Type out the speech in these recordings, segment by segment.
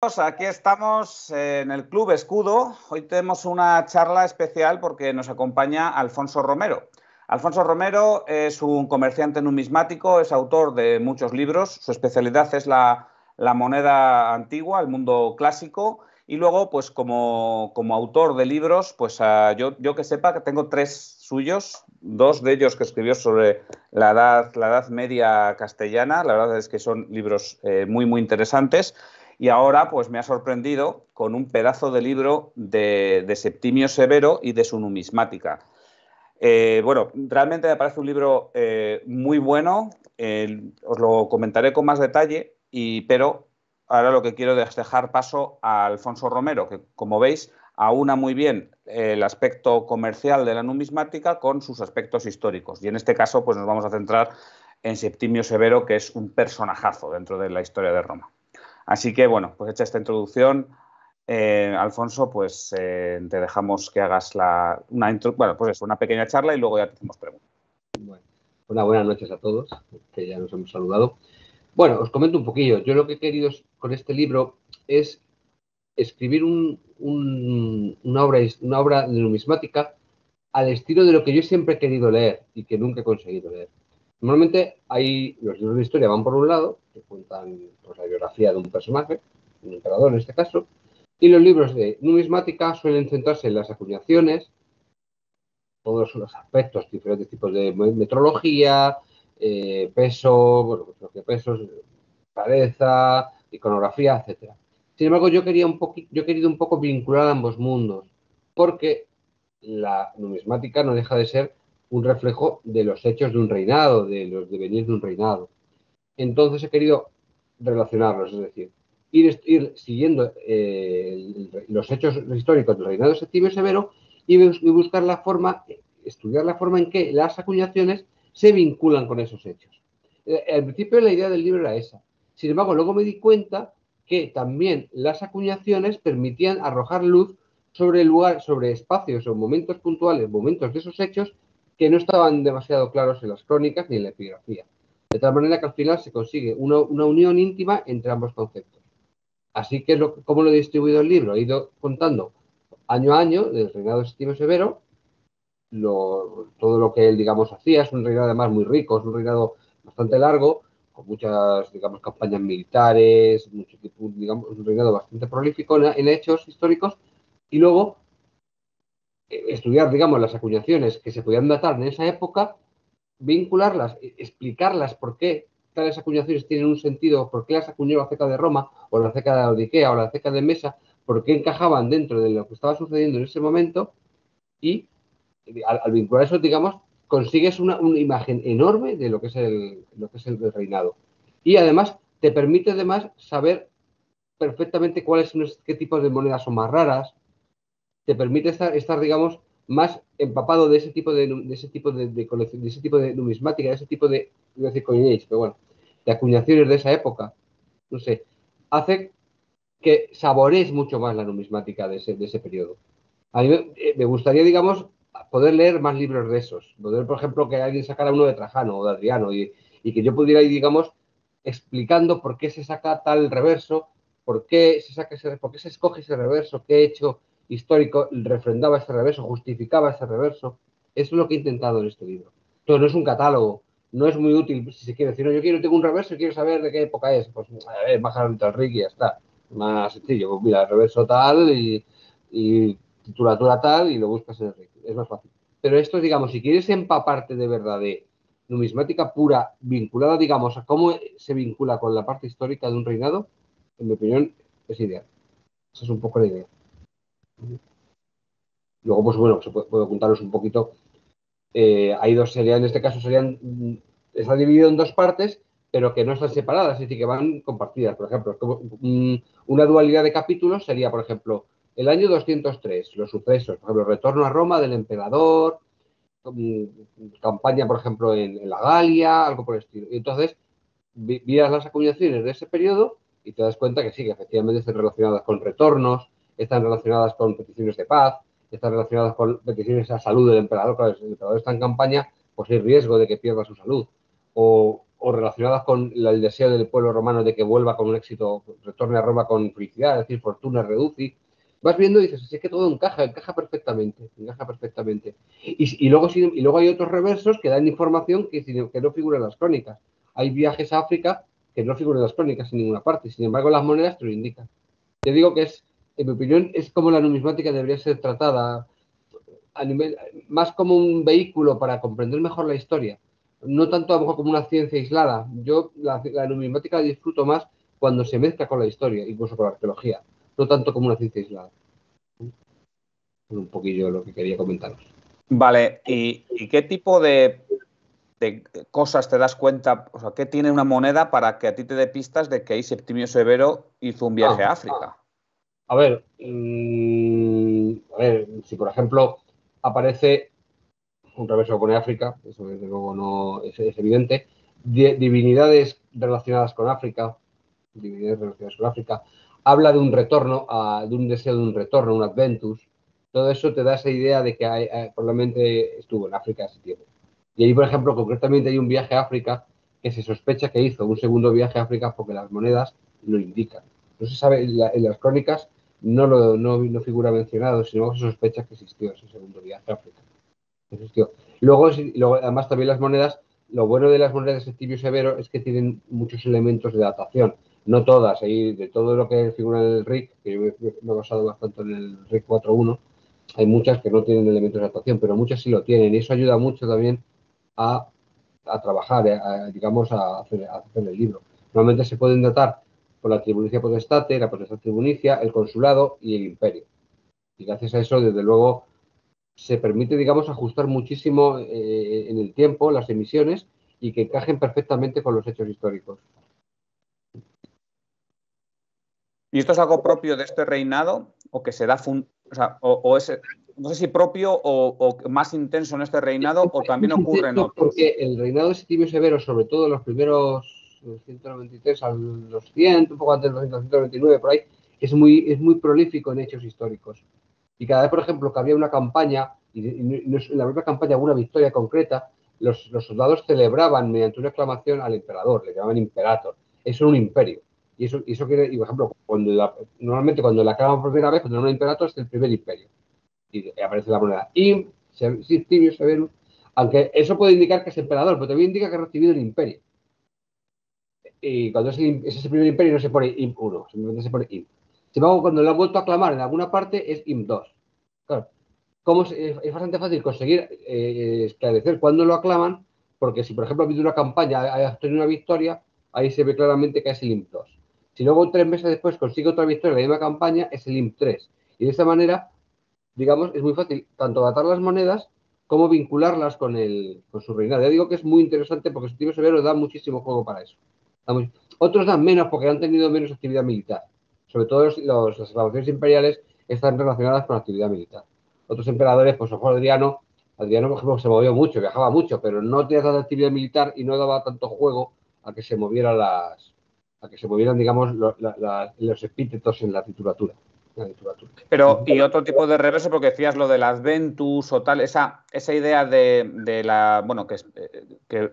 Aquí estamos en el Club Escudo. Hoy tenemos una charla especial porque nos acompaña Alfonso Romero. Alfonso Romero es un comerciante numismático, es autor de muchos libros. Su especialidad es la, moneda antigua, el mundo clásico. Y luego, pues como, autor de libros, pues ah, yo, yo que sepa que tengo tres suyos, dos de ellos que escribió sobre la edad, la edad media castellana. La verdad es que son libros eh, muy, muy interesantes. Y ahora pues me ha sorprendido con un pedazo de libro de, Septimio Severo y de su numismática. Eh, bueno, realmente me parece un libro eh, muy bueno, os lo comentaré con más detalle, y, pero ahora lo que quiero es dejar paso a Alfonso Romero, que como veis aúna muy bien el aspecto comercial de la numismática con sus aspectos históricos. Y en este caso pues nos vamos a centrar en Septimio Severo, que es un personajazo dentro de la historia de Roma. Así que, bueno, pues hecha esta introducción, eh, Alfonso, pues eh, te dejamos que hagas la, una, bueno, pues una pequeña charla y luego ya te hacemos preguntas. Bueno, una buenas noches a todos, que ya nos hemos saludado. Bueno, os comento un poquillo. Yo lo que he querido con este libro es escribir una, obra, una obra numismática al estilo de lo que yo siempre he querido leer y que nunca he conseguido leer. Normalmente hay los libros de historia van por un lado, que cuentan pues, la biografía de un personaje, un emperador en este caso, y los libros de numismática suelen centrarse en las acuñaciones, todos los aspectos, diferentes tipos de metrología, eh, peso, bueno, pues, pesos, cabeza, iconografía, etc. Sin embargo, yo quería un yo he querido un poco vincular ambos mundos, porque la numismática no deja de ser un reflejo de los hechos de un reinado, de los devenir de un reinado. Entonces he querido relacionarlos, es decir, ir, siguiendo eh, los hechos históricos del reinado de Septimio Severo y, buscar la forma, estudiar la forma en que las acuñaciones se vinculan con esos hechos. Eh, al principio la idea del libro era esa. Sin embargo, luego me di cuenta que también las acuñaciones permitían arrojar luz sobre el lugar, sobre espacios o momentos puntuales, momentos de esos hechos que no estaban demasiado claros en las crónicas ni en la epigrafía. De tal manera que al final se consigue una, unión íntima entre ambos conceptos. Así que, lo, ¿cómo lo he distribuido el libro? He ido contando año a año del reinado de Septimio Severo, todo lo que él, digamos, hacía. Es un reinado además muy rico, es un reinado bastante largo, con muchas, digamos, campañas militares, mucho, digamos, un reinado bastante prolífico en hechos históricos. Y luego estudiar, digamos, las acuñaciones que se podían datar en esa época, vincularlas, explicarlas por qué tales acuñaciones tienen un sentido, por qué las acuñó la ceca de Roma, o la ceca de Odiquea, o la ceca de Mesa, por qué encajaban dentro de lo que estaba sucediendo en ese momento, y al, vincular eso, digamos, consigues una, imagen enorme de lo que es el, lo que es el reinado. Y además te permite además saber perfectamente cuáles son qué tipos de monedas son más raras, te permite estar, digamos, más empapado de ese tipo de, ese tipo de, ese tipo de numismática, de ese tipo de, iba a decir coinage, pero bueno, de acuñaciones de esa época, no sé, hace que saborees mucho más la numismática de ese, de ese periodo. A mí me, eh, gustaría, digamos, poder leer más libros de esos, poder, por ejemplo, que alguien sacara uno de Trajano o de Adriano y, que yo pudiera ir, digamos, explicando por qué se saca tal reverso, por qué se saca ese, por qué se escoge ese reverso, qué he hecho, histórico refrendaba ese reverso, justificaba ese reverso. Eso es lo que he intentado en este libro. Todo no es un catálogo, no es muy útil si se quiere decir, no, yo quiero, tengo un reverso y quiero saber de qué época es. Pues a ver, bajar al Rick y ya está. Más sencillo, pues mira, reverso tal y, titulatura tal y lo buscas en el Rick. Es más fácil. Pero esto, digamos, si quieres empaparte de verdad de numismática pura, vinculada, digamos, a cómo se vincula con la parte histórica de un reinado, en mi opinión, es ideal. Esa es un poco la idea. Luego, pues bueno, puedo contaros un poquito. Eh, hay dos, serían, en este caso serían, mm, está dividido en dos partes, pero que no están separadas, es decir, que van compartidas. Por ejemplo, mm, una dualidad de capítulos sería, por ejemplo, el año 203, los sucesos, por ejemplo, retorno a Roma del emperador, mm, campaña, por ejemplo, en, la Galia, algo por el estilo. Y entonces, miras las acuñaciones de ese periodo y te das cuenta que sí, que efectivamente están relacionadas con retornos, están relacionadas con peticiones de paz, están relacionadas con peticiones a salud del emperador. Cuando el emperador está en campaña, pues hay riesgo de que pierda su salud. O o relacionadas con el deseo del pueblo romano de que vuelva con un éxito, retorne a Roma con felicidad, es decir, fortuna reduci. Vas viendo y dices, es que todo encaja, encaja perfectamente, encaja perfectamente. Y, luego, y luego hay otros reversos que dan información que, que no figuran en las crónicas. Hay viajes a África que no figuran en las crónicas en ninguna parte, sin embargo las monedas te lo indican. Te digo que es, en mi opinión, es como la numismática debería ser tratada a nivel, más como un vehículo para comprender mejor la historia no tanto a lo mejor como una ciencia aislada. Yo la, numismática la disfruto más cuando se mezcla con la historia, incluso con la arqueología, no tanto como una ciencia aislada. Un poquillo lo que quería comentaros. Vale, ¿y, qué tipo de, cosas te das cuenta? O sea, ¿qué tiene una moneda para que a ti te dé pistas de que ahí Septimio Severo hizo un viaje a ah, África? A ver, mm, a ver, si por ejemplo aparece un reverso pone África, eso desde luego no es, evidente. divinidades relacionadas con África, divinidades relacionadas con África. Habla de un retorno, de un deseo de un retorno, un adventus. Todo eso te da esa idea de que probablemente estuvo en África ese tiempo. Y ahí, por ejemplo, concretamente hay un viaje a África que se sospecha que hizo un segundo viaje a África porque las monedas lo indican. No se sabe, en, las crónicas no, lo, no, figura mencionado, sino que se sospecha que existió ese segundo viaje a África. Luego, además, también las monedas, lo bueno de las monedas de Septimio Severo es que tienen muchos elementos de datación. No todas, ahí de todo lo que figura en el RIC, que yo me, he basado bastante en el RIC 4.1, hay muchas que no tienen elementos de datación, pero muchas sí lo tienen. Y eso ayuda mucho también a, trabajar, eh, digamos, a hacer, el libro. Normalmente se pueden datar por la tribunicia potestate, la potestad tribunicia, el consulado y el imperio. Y gracias a eso, desde luego, se permite, digamos, ajustar muchísimo eh, en el tiempo las emisiones y que encajen perfectamente con los hechos históricos. ¿Y esto es algo propio de este reinado o que se da, o, es, no sé si propio o, más intenso en este reinado o también ocurre en otros? Porque el reinado de Septimio Severo, sobre todo los primeros 193 a los 100, un poco antes de los 199 por ahí, es muy, es muy prolífico en hechos históricos. Y cada vez, por ejemplo, que había una campaña, y, en la propia campaña alguna victoria concreta, los, soldados celebraban mediante una exclamación al emperador, le llamaban imperator. Eso era un imperio. Y eso, eso quiere, y por ejemplo, cuando normalmente cuando la aclaman por primera vez, cuando un imperator es el primer imperio. Y aparece la moneda. Y Septimio Severus, aunque eso puede indicar que es emperador, pero también indica que ha recibido el imperio. Y cuando es, ese primer imperio no se pone imp 1, simplemente se pone imp. Sin embargo, cuando lo han vuelto a aclamar en alguna parte es IM2. Claro, es, bastante fácil conseguir eh, esclarecer cuándo lo aclaman, porque si, por ejemplo, ha habido una campaña, ha tenido una victoria, ahí se ve claramente que es el IM2. Si luego tres meses después consigue otra victoria en la misma campaña, es el IM3. Y de esta manera, digamos, es muy fácil tanto datar las monedas como vincularlas con, el, con su reinado. Ya digo que es muy interesante porque tipo severo da muchísimo juego para eso. Otros dan menos porque han tenido menos actividad militar sobre todo las exclamaciones imperiales están relacionadas con la actividad militar. Otros emperadores, pues ojo Adriano, Adriano, por ejemplo, se movió mucho, viajaba mucho, pero no tenía tanta actividad militar y no daba tanto juego a que se movieran las, a que se movieran, digamos, los epítetos en la titulatura. Pero, y otro tipo de reverso, porque decías lo del Adventus o tal, esa, esa idea de, la, bueno, que, que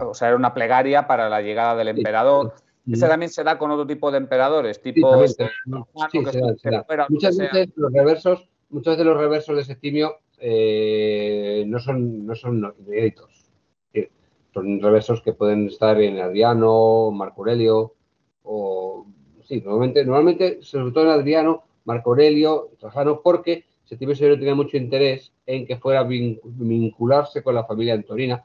o sea, era una plegaria para la llegada del emperador. Ese también se da con otro tipo de emperadores, tipo. Muchas veces los reversos, muchas veces los reversos de Septimio eh, no son, no son inéditos. Son reversos que pueden estar en Adriano, Marco Aurelio, o sí, normalmente, normalmente, sobre todo en Adriano, Marco Aurelio, Trajano, porque Septimio Severo tenía mucho interés en que fuera vincularse con la familia antonina.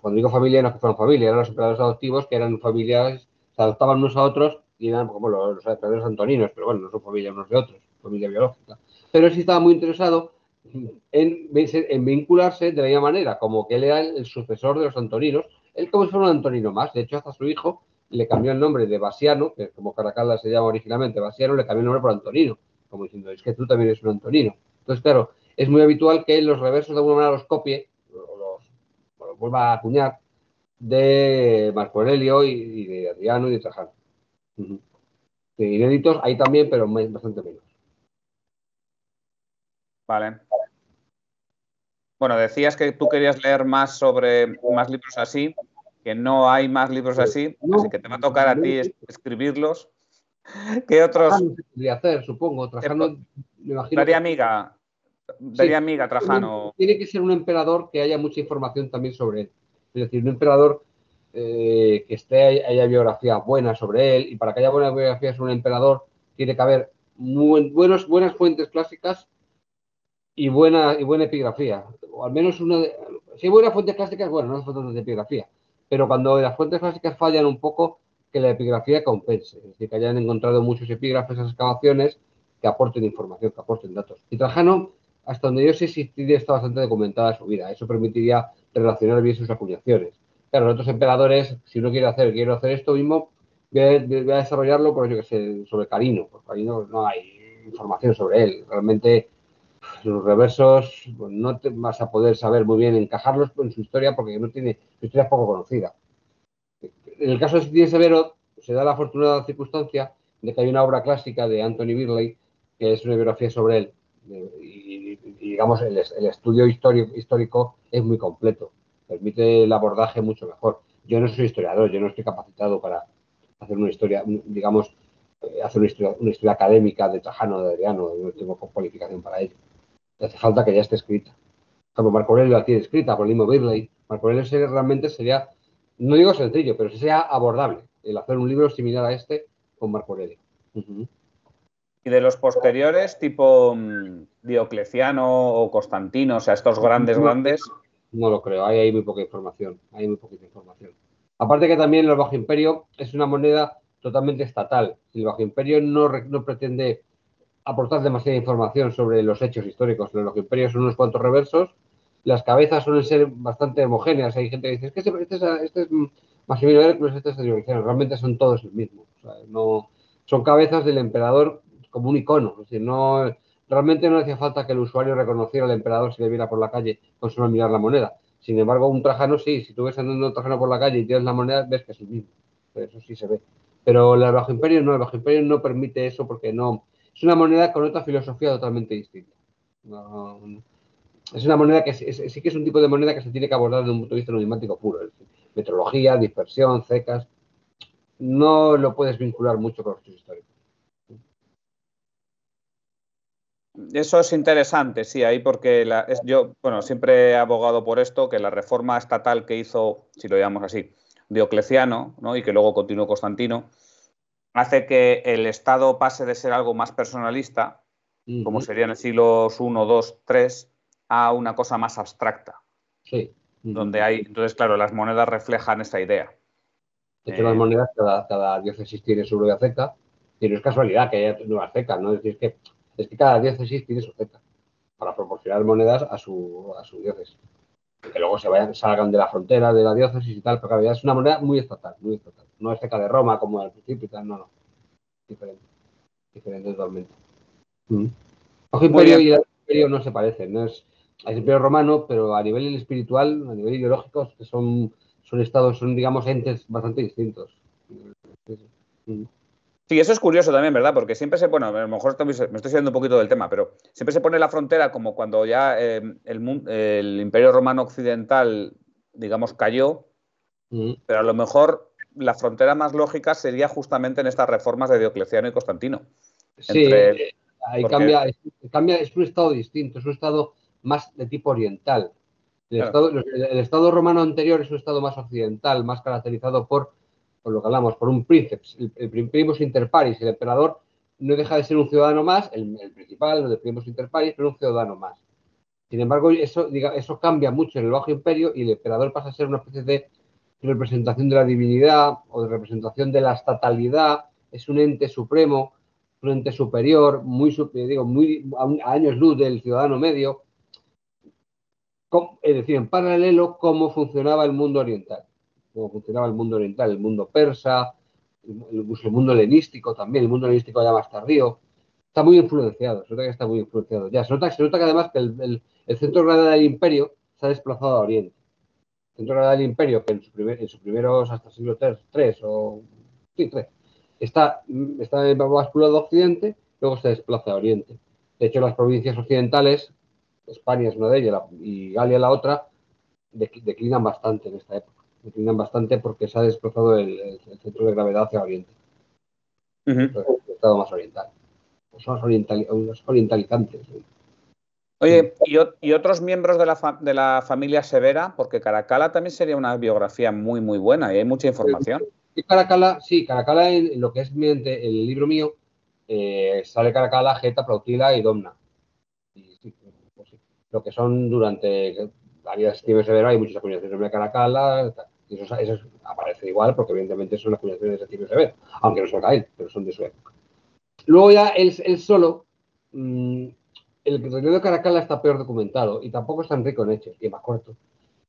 Cuando digo familia, no es que fueran familia, eran los emperadores adoptivos que eran familias se adoptaban unos a otros y eran como los, los antoninos, pero bueno, no son familia unos de otros, familia biológica. Pero sí estaba muy interesado en, en, vincularse de la misma manera, como que él era el, sucesor de los antoninos, él como si fuera un antonino más, de hecho hasta su hijo le cambió el nombre de Basiano, que como Caracalla se llama originalmente Basiano, le cambió el nombre por Antonino, como diciendo, es que tú también eres un antonino. Entonces, claro, es muy habitual que los reversos de alguna manera los copie, o los vuelva a acuñar, de Marco Aurelio y, de Adriano y de Trajano. De inéditos hay también, pero bastante menos. Vale. Bueno, decías que tú querías leer más sobre más libros así, que no hay más libros así, así que te va a tocar a ti escribirlos. ¿Qué otros? podría hacer, supongo. Trajano, me imagino. Daría amiga. Daría amiga Trajano. Tiene que ser un emperador que haya mucha información también sobre él. Es decir, un emperador eh, que esté, haya biografía buena sobre él. Y para que haya buena biografía sobre un emperador, tiene que haber muy buenos, buenas fuentes clásicas y buena, y buena epigrafía. O al menos una de, si hay buenas fuentes clásicas, bueno, no hace fuentes de epigrafía. Pero cuando las fuentes clásicas fallan un poco, que la epigrafía compense. Es decir, que hayan encontrado muchos epígrafes en excavaciones que aporten información, que aporten datos. Y Trajano, hasta donde yo sé, sí está bastante documentada su vida. Eso permitiría relacionar bien sus acuñaciones. Claro, los otros emperadores, si uno quiere hacer, quiero hacer esto mismo, voy a, desarrollarlo, por yo que sé, sobre Carino. Por Carino no hay información sobre él. Realmente los reversos pues, no te vas a poder saber muy bien encajarlos en su historia porque no tiene, su historia es poco conocida. En el caso de Sidney Severo se da la afortunada circunstancia de que hay una obra clásica de Anthony Birley que es una biografía sobre él y, digamos el, estudio histórico, es muy completo, permite el abordaje mucho mejor. Yo no soy historiador, yo no estoy capacitado para hacer una historia, digamos, eh, hacer una historia, una historia académica de Trajano, de Adriano, no tengo cualificación para ello hace falta que ya esté escrita. Como Marco Aurelio la tiene escrita por el mismo Birley, Marco Aurelio realmente sería, no digo sencillo, pero sí sea abordable el hacer un libro similar a este con Marco Aurelio. Y de los posteriores, tipo mm, Diocleciano o Constantino, o sea, estos grandes, grandes. No lo creo, hay, hay muy poca información. Hay muy poquita información. Aparte que también el Bajo Imperio es una moneda totalmente estatal. El Bajo Imperio no, no pretende aportar demasiada información sobre los hechos históricos. Los imperios son unos cuantos reversos. Las cabezas suelen ser bastante homogéneas. Hay gente que dice, es que este, es, este es Maximiliano Hércules, este es Diocleciano. Realmente son todos el mismo. no, son cabezas del emperador como un icono. Es no, realmente no hacía falta que el usuario reconociera al emperador si le viera por la calle con solo mirar la moneda. Sin embargo, un trajano sí, si tú ves andando un trajano por la calle y tienes la moneda, ves que es el mismo. Eso sí se ve. Pero el Bajo Imperio no, el Bajo Imperio no permite eso porque no, es una moneda con otra filosofía totalmente distinta. Es una moneda que sí que es un tipo de moneda que se tiene que abordar desde un punto de vista numismático puro. metrología, dispersión, secas. No lo puedes vincular mucho con los hechos históricos. Eso es interesante, sí, ahí porque yo, bueno, siempre he abogado por esto, que la reforma estatal que hizo, si lo llamamos así, Diocleciano, ¿no? y que luego continuó Constantino, hace que el Estado pase de ser algo más personalista, como sería en el siglo I, II, III, a una cosa más abstracta. Sí. Donde hay, entonces, claro, las monedas reflejan esa idea. De hecho, las eh, monedas, cada, diócesis tiene su propia ceca, y no es casualidad que haya nuevas cecas, ¿no? Es decir, que, es que cada diócesis tiene su ceca para proporcionar monedas a su, a su diócesis. Que luego se vayan, salgan de la frontera de la diócesis y tal, pero es una moneda muy estatal, muy estatal no es cerca de Roma como al principio no, no. Diferente. Diferente totalmente. Mm. El imperio y el imperio no se parecen, no es el imperio romano, pero a nivel espiritual, a nivel ideológico, son, son estados, son digamos entes bastante distintos. Sí, eso es curioso también, ¿verdad? Porque siempre se, bueno, a lo mejor me estoy saliendo un poquito del tema, pero siempre se pone la frontera como cuando ya eh, el, el, imperio romano occidental, digamos, cayó, mm. pero a lo mejor la frontera más lógica sería justamente en estas reformas de Diocleciano y Constantino. Sí, ahí cambia, cambia, es un estado distinto, es un estado más de tipo oriental. El, estado, romano anterior es un estado más occidental, más caracterizado por, por lo que hablamos, por un príncipe, el, primus inter paris, el emperador no deja de ser un ciudadano más, el, principal, el primus inter paris, pero un ciudadano más. Sin embargo, eso, diga, eso cambia mucho en el Bajo Imperio y el emperador pasa a ser una especie de representación de la divinidad o de representación de la estatalidad, es un ente supremo, un ente superior, muy, digo, muy a, años luz del ciudadano medio, es decir, en paralelo cómo funcionaba el mundo oriental, cómo funcionaba el mundo oriental, el mundo persa, el, mundo helenístico también, el mundo helenístico ya más tardío, está muy influenciado, se nota que está muy influenciado. Ya, se nota, se nota que además que el, el centro grande del imperio se ha desplazado a Oriente dentro del imperio, que en, su primer, en sus primeros hasta el siglo III, o sí, III, está, está basculado a Occidente, luego se desplaza a Oriente. De hecho, las provincias occidentales, España es una de ellas y Galia la otra, declinan bastante en esta época. se inclinan bastante porque se ha desplazado el, centro de gravedad hacia oriente. el estado más oriental. Pues son los orientalizantes. Oye, ¿y, otros miembros de la, de la, familia Severa? Porque Caracala también sería una biografía muy, muy buena y hay mucha información. Caracala, sí, Caracala en, lo que es el libro mío, eh, sale Caracala, Geta, Plautila y Domna. Lo que son durante la vida de Severo hay muchas acuñaciones de Caracala, y eso, aparece igual porque evidentemente son acuñaciones de Steve Severo, aunque no son él, pero son de su época. Luego ya él, solo, mm, el reino de Caracalla está peor documentado y tampoco es tan rico en hechos y es más corto.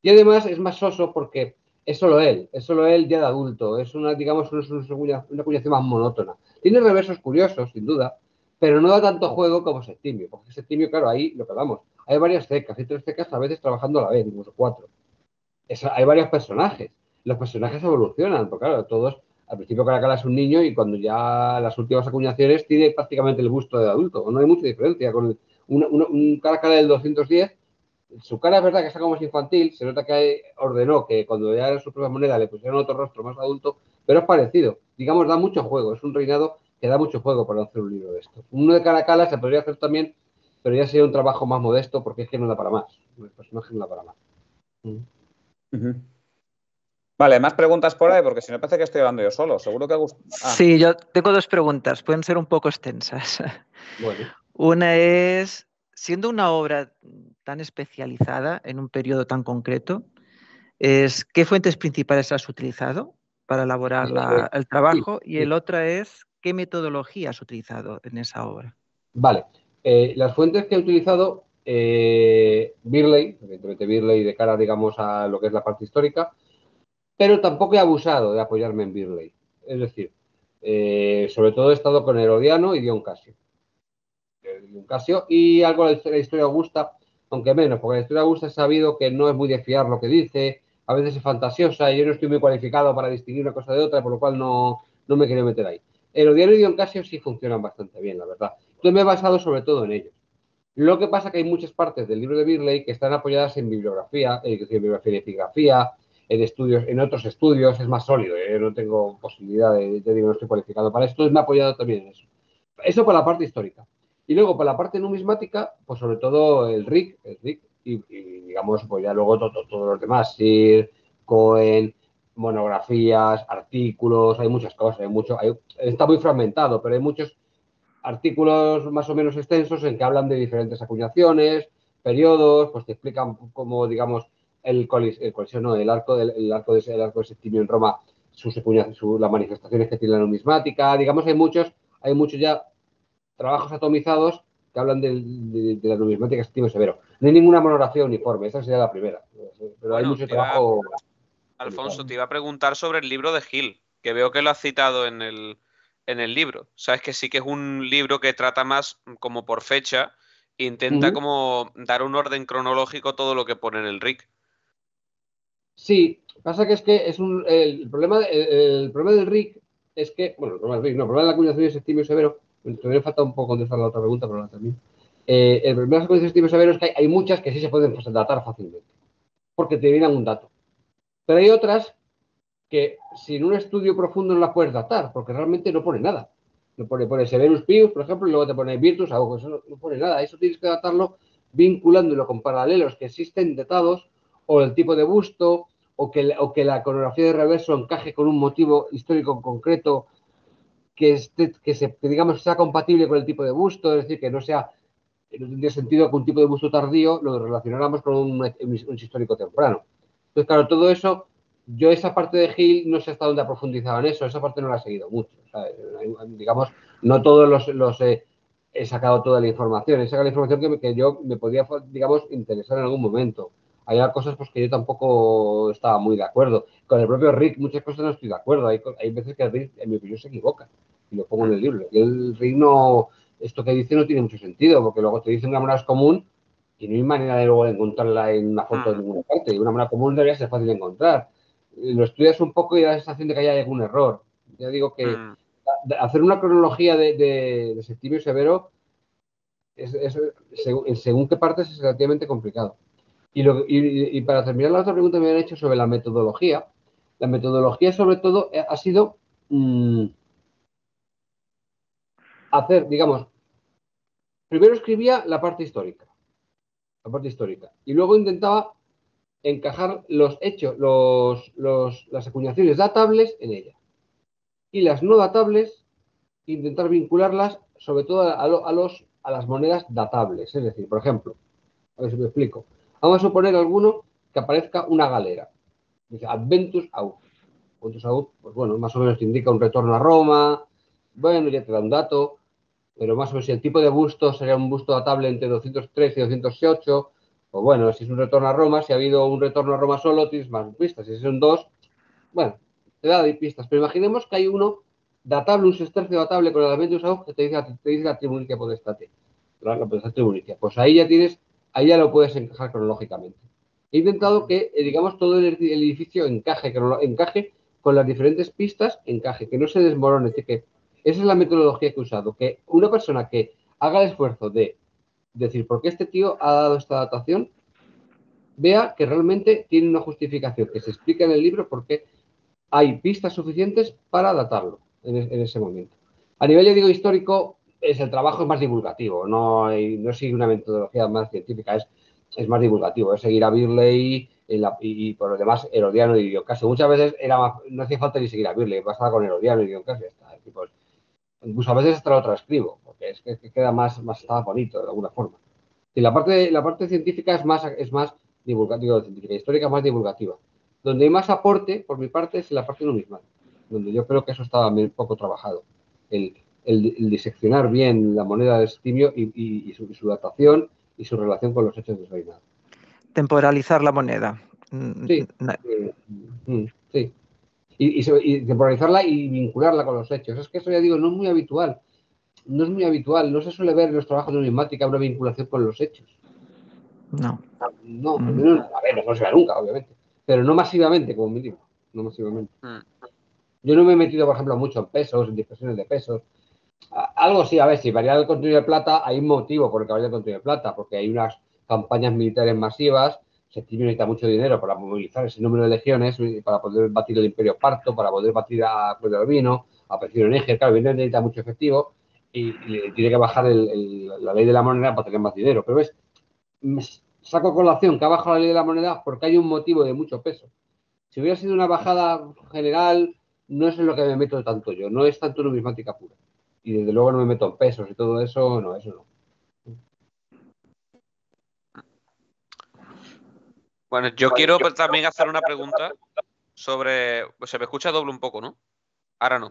Y además es más soso porque es solo él, es solo él ya de adulto, es una, digamos, una, una cuñación más monótona. Tiene reversos curiosos, sin duda, pero no da tanto juego como Septimio, porque Septimio, claro, ahí lo que hablamos, hay varias cecas, hay tres cecas a veces trabajando a la vez, incluso cuatro. hay varios personajes, los personajes evolucionan, porque claro, todos, al principio Caracalla es un niño y cuando ya las últimas acuñaciones tiene prácticamente el gusto de adulto, no hay mucha diferencia con el, un cara del 210, su cara es verdad que está como más infantil, se nota que ordenó que cuando ya era su propia moneda le pusieron otro rostro más adulto, pero es parecido. Digamos, da mucho juego, es un reinado que da mucho juego para hacer un libro de esto. Uno de Caracala se podría hacer también, pero ya sería un trabajo más modesto porque es que no da para más. El personaje no da para más. Vale, más preguntas por ahí, porque si no parece que estoy hablando yo solo. Seguro que ah. Sí, yo tengo dos preguntas, pueden ser un poco extensas. Bueno. Una es, siendo una obra tan especializada en un periodo tan concreto, es ¿qué fuentes principales has utilizado para elaborar el trabajo? Y el otro es ¿qué metodología has utilizado en esa obra? Vale, eh, las fuentes que he utilizado, eh, Birley, evidentemente Birley de cara, digamos, a lo que es la parte histórica, pero tampoco he abusado de apoyarme en Birley. Es decir, eh, sobre todo he estado con Herodiano y Dion Casio un Casio, y algo de la historia Augusta, aunque menos, porque la historia Augusta he sabido que no es muy de fiar lo que dice, a veces es fantasiosa y yo no estoy muy cualificado para distinguir una cosa de otra, por lo cual no, no me quería meter ahí. El Odiano y Don Casio sí funcionan bastante bien, la verdad. Entonces me he basado sobre todo en ellos. Lo que pasa es que hay muchas partes del libro de Birley que están apoyadas en bibliografía, en bibliografía en epigrafía, en estudios, en otros estudios, es más sólido. ¿eh? No tengo posibilidad de, de, no estoy cualificado para esto, me he apoyado también en eso. Eso por la parte histórica. Y luego, para la parte numismática, pues sobre todo el RIC, el RIC y, digamos, pues ya luego todos los demás, SIR, Cohen, monografías, artículos, hay muchas cosas, hay mucho, está muy fragmentado, pero hay muchos artículos más o menos extensos en que hablan de diferentes acuñaciones, periodos, pues te explican cómo, digamos, el, colisión, no, el arco del el arco de, el arco de Septimio en Roma, sus, sus las manifestaciones que tiene la numismática, digamos, hay muchos, hay muchos ya trabajos atomizados que hablan de, la numismática estimo severo. No hay ninguna monografía uniforme, esa sería la primera. Pero hay mucho trabajo. Alfonso, te iba a preguntar sobre el libro de Gil, que veo que lo has citado en el, en el libro. Sabes que sí que es un libro que trata más como por fecha, intenta como dar un orden cronológico todo lo que pone en el RIC. Sí, pasa que es que es un el problema el, problema del RIC es que bueno el problema del RIC no el problema de la acuñación de Septimio Severo todavía falta un poco contestar la otra pregunta, pero también. Eh, el problema que dice Severo es que hay, muchas que sí se pueden datar fácilmente, porque te vienen un dato. Pero hay otras que sin un estudio profundo no las puedes datar, porque realmente no pone nada. No pone, pone Severus Pius, por ejemplo, y luego te pone Virtus, algo, eso no, pone nada. Eso tienes que datarlo vinculándolo con paralelos que existen datados, o el tipo de busto, o que, o que la coreografía de reverso encaje con un motivo histórico concreto que, que, se, digamos sea compatible con el tipo de busto, es decir, que no sea, no tendría sentido que un tipo de busto tardío lo relacionáramos con un, histórico temprano. Entonces, claro, todo eso, yo esa parte de Gil no sé hasta dónde ha profundizado en eso, esa parte no la he seguido mucho. Digamos, no todos los, he sacado toda la información, he sacado la información que, que yo me podía, digamos, interesar en algún momento hay cosas pues, que yo tampoco estaba muy de acuerdo. Con el propio Rick, muchas cosas no estoy de acuerdo. Hay, hay veces que Rick, en mi opinión, se equivoca. Y lo pongo en el libro. Y el Rick no, esto que dice no tiene mucho sentido, porque luego te dicen una moneda común y no hay manera de luego encontrarla en una foto de mm. ninguna parte. Y una moneda común debería ser fácil de encontrar. Lo estudias un poco y da la sensación de que haya algún error. Ya digo que mm. hacer una cronología de, de, Septimio Severo es, según, según qué partes es relativamente complicado. Y, para terminar la otra pregunta me han hecho sobre la metodología. La metodología, sobre todo, ha sido mm, hacer, digamos, primero escribía la parte histórica, la parte histórica, y luego intentaba encajar los hechos, las acuñaciones datables en ella. Y las no datables, intentar vincularlas sobre todo a, los, a las monedas datables. Es decir, por ejemplo, a ver si me explico. Vamos a suponer alguno que aparezca una galera. Dice Adventus Aut. Adventus Aut, pues bueno, más o menos te indica un retorno a Roma. Bueno, ya te da un dato. Pero más o menos si el tipo de busto sería un busto datable entre 203 y 208, pues bueno, si es un retorno a Roma, si ha habido un retorno a Roma solo, tienes más pistas. Si son dos, bueno, te da pistas. Pero imaginemos que hay uno datable, un sextercio datable con el Adventus Aut que te dice, te dice la tribunicia potestate. La, la potestate Pues ahí ya tienes, ahí ya lo puedes encajar cronológicamente. He intentado que, eh, digamos, todo el, edificio encaje, encaje con las diferentes pistas, encaje, que no se desmorone. Que esa es la metodología que he usado, que una persona que haga el esfuerzo de decir por qué este tío ha dado esta datación, vea que realmente tiene una justificación, que se explica en el libro porque hay pistas suficientes para datarlo en, en ese momento. A nivel, ya digo, histórico, es el trabajo es más divulgativo, no, hay, no sigue una metodología más científica, es es más divulgativo, es seguir a Birley y, por lo demás Herodiano y Dioncasio. Muchas veces era no hacía falta ni seguir a Birley, bastaba con Herodiano y Dioncasio. incluso a veces hasta lo transcribo, porque es que, queda más, más bonito de alguna forma. Y la parte, la parte científica es más, es más divulgativa, científica, histórica más divulgativa. Donde hay más aporte, por mi parte, es en la parte numismática, donde yo creo que eso estaba un poco trabajado. El, diseccionar bien la moneda de estimio y, su, y su datación y su relación con los hechos de su reinado. Temporalizar la moneda. Mm, sí, mm, sí. Y, temporalizarla y vincularla con los hechos. Es que eso ya digo, no es muy habitual. No es muy habitual. No se suele ver en los trabajos de numismática una vinculación con los hechos. No. No, mm. no, a ver, no se ve nunca, obviamente. Pero no masivamente, como libro. No masivamente. Yo no me he metido, por ejemplo, mucho en pesos, en dispersiones de pesos. Algo sí, a ver, si varía el contenido de plata, hay un motivo por el que varía el contenido de plata, porque hay unas campañas militares masivas, se necesita mucho dinero para movilizar ese número de legiones, para poder batir el Imperio Parto, para poder batir a Claudio Albino, a Presidio Níger, claro, necesita mucho efectivo y, tiene que bajar la ley de la moneda para tener más dinero. Pero ves, saco colación que ha bajado la ley de la moneda porque hay un motivo de mucho peso. Si hubiera sido una bajada general, no es en lo que me meto tanto yo, no es tanto numismática pura y desde luego no me meto en pesos y todo eso, no, eso no. Bueno, yo quiero también hacer una pregunta sobre. Se me escucha doble un poco, ¿no? Ahora no.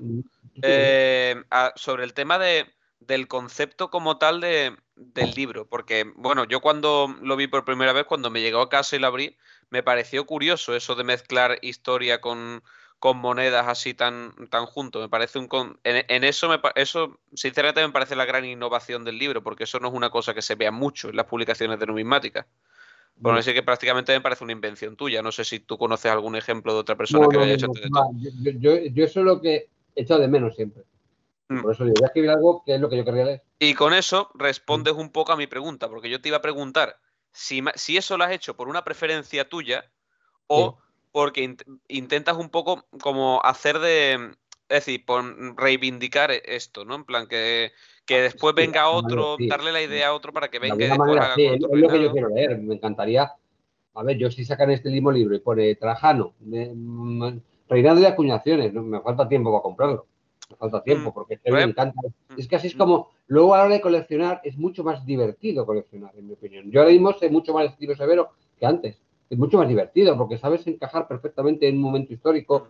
Mm, eh, sobre el tema de, del concepto como tal de, del libro. Porque, bueno, yo cuando lo vi por primera vez, cuando me llegó a casa y lo abrí, me pareció curioso eso de mezclar historia con, con monedas así tan, tan juntos. Me parece un. En, eso, me, eso, sinceramente, me parece la gran innovación del libro, porque eso no es una cosa que se vea mucho en las publicaciones de numismática. Bueno, así que prácticamente me parece una invención tuya. No sé si tú conoces algún ejemplo de otra persona que lo haya hecho. Yo, yo, eso es lo que echado de menos siempre. Mm. Por eso digo, voy a escribir algo que es lo que yo querría leer. Y con eso respondes un poco a mi pregunta, porque yo te iba a preguntar si, si eso lo has hecho por una preferencia tuya o porque intentas un poco como hacer de, es decir, reivindicar esto, ¿no? En plan, que, que después venga otro, darle la idea a otro para que venga y después haga Es lo que yo quiero leer, me encantaría. A ver, yo si sacan este mismo libro y pone Trajano, mm, reinado de acuñaciones, me falta tiempo para comprarlo. Me falta tiempo mm, porque me encanta. Mm, es que así es como, luego a la hora de coleccionar es mucho más divertido coleccionar, en mi opinión. Yo ahora mismo sé mucho más estilo severo que antes es mucho más divertido porque sabes encajar perfectamente en un momento histórico,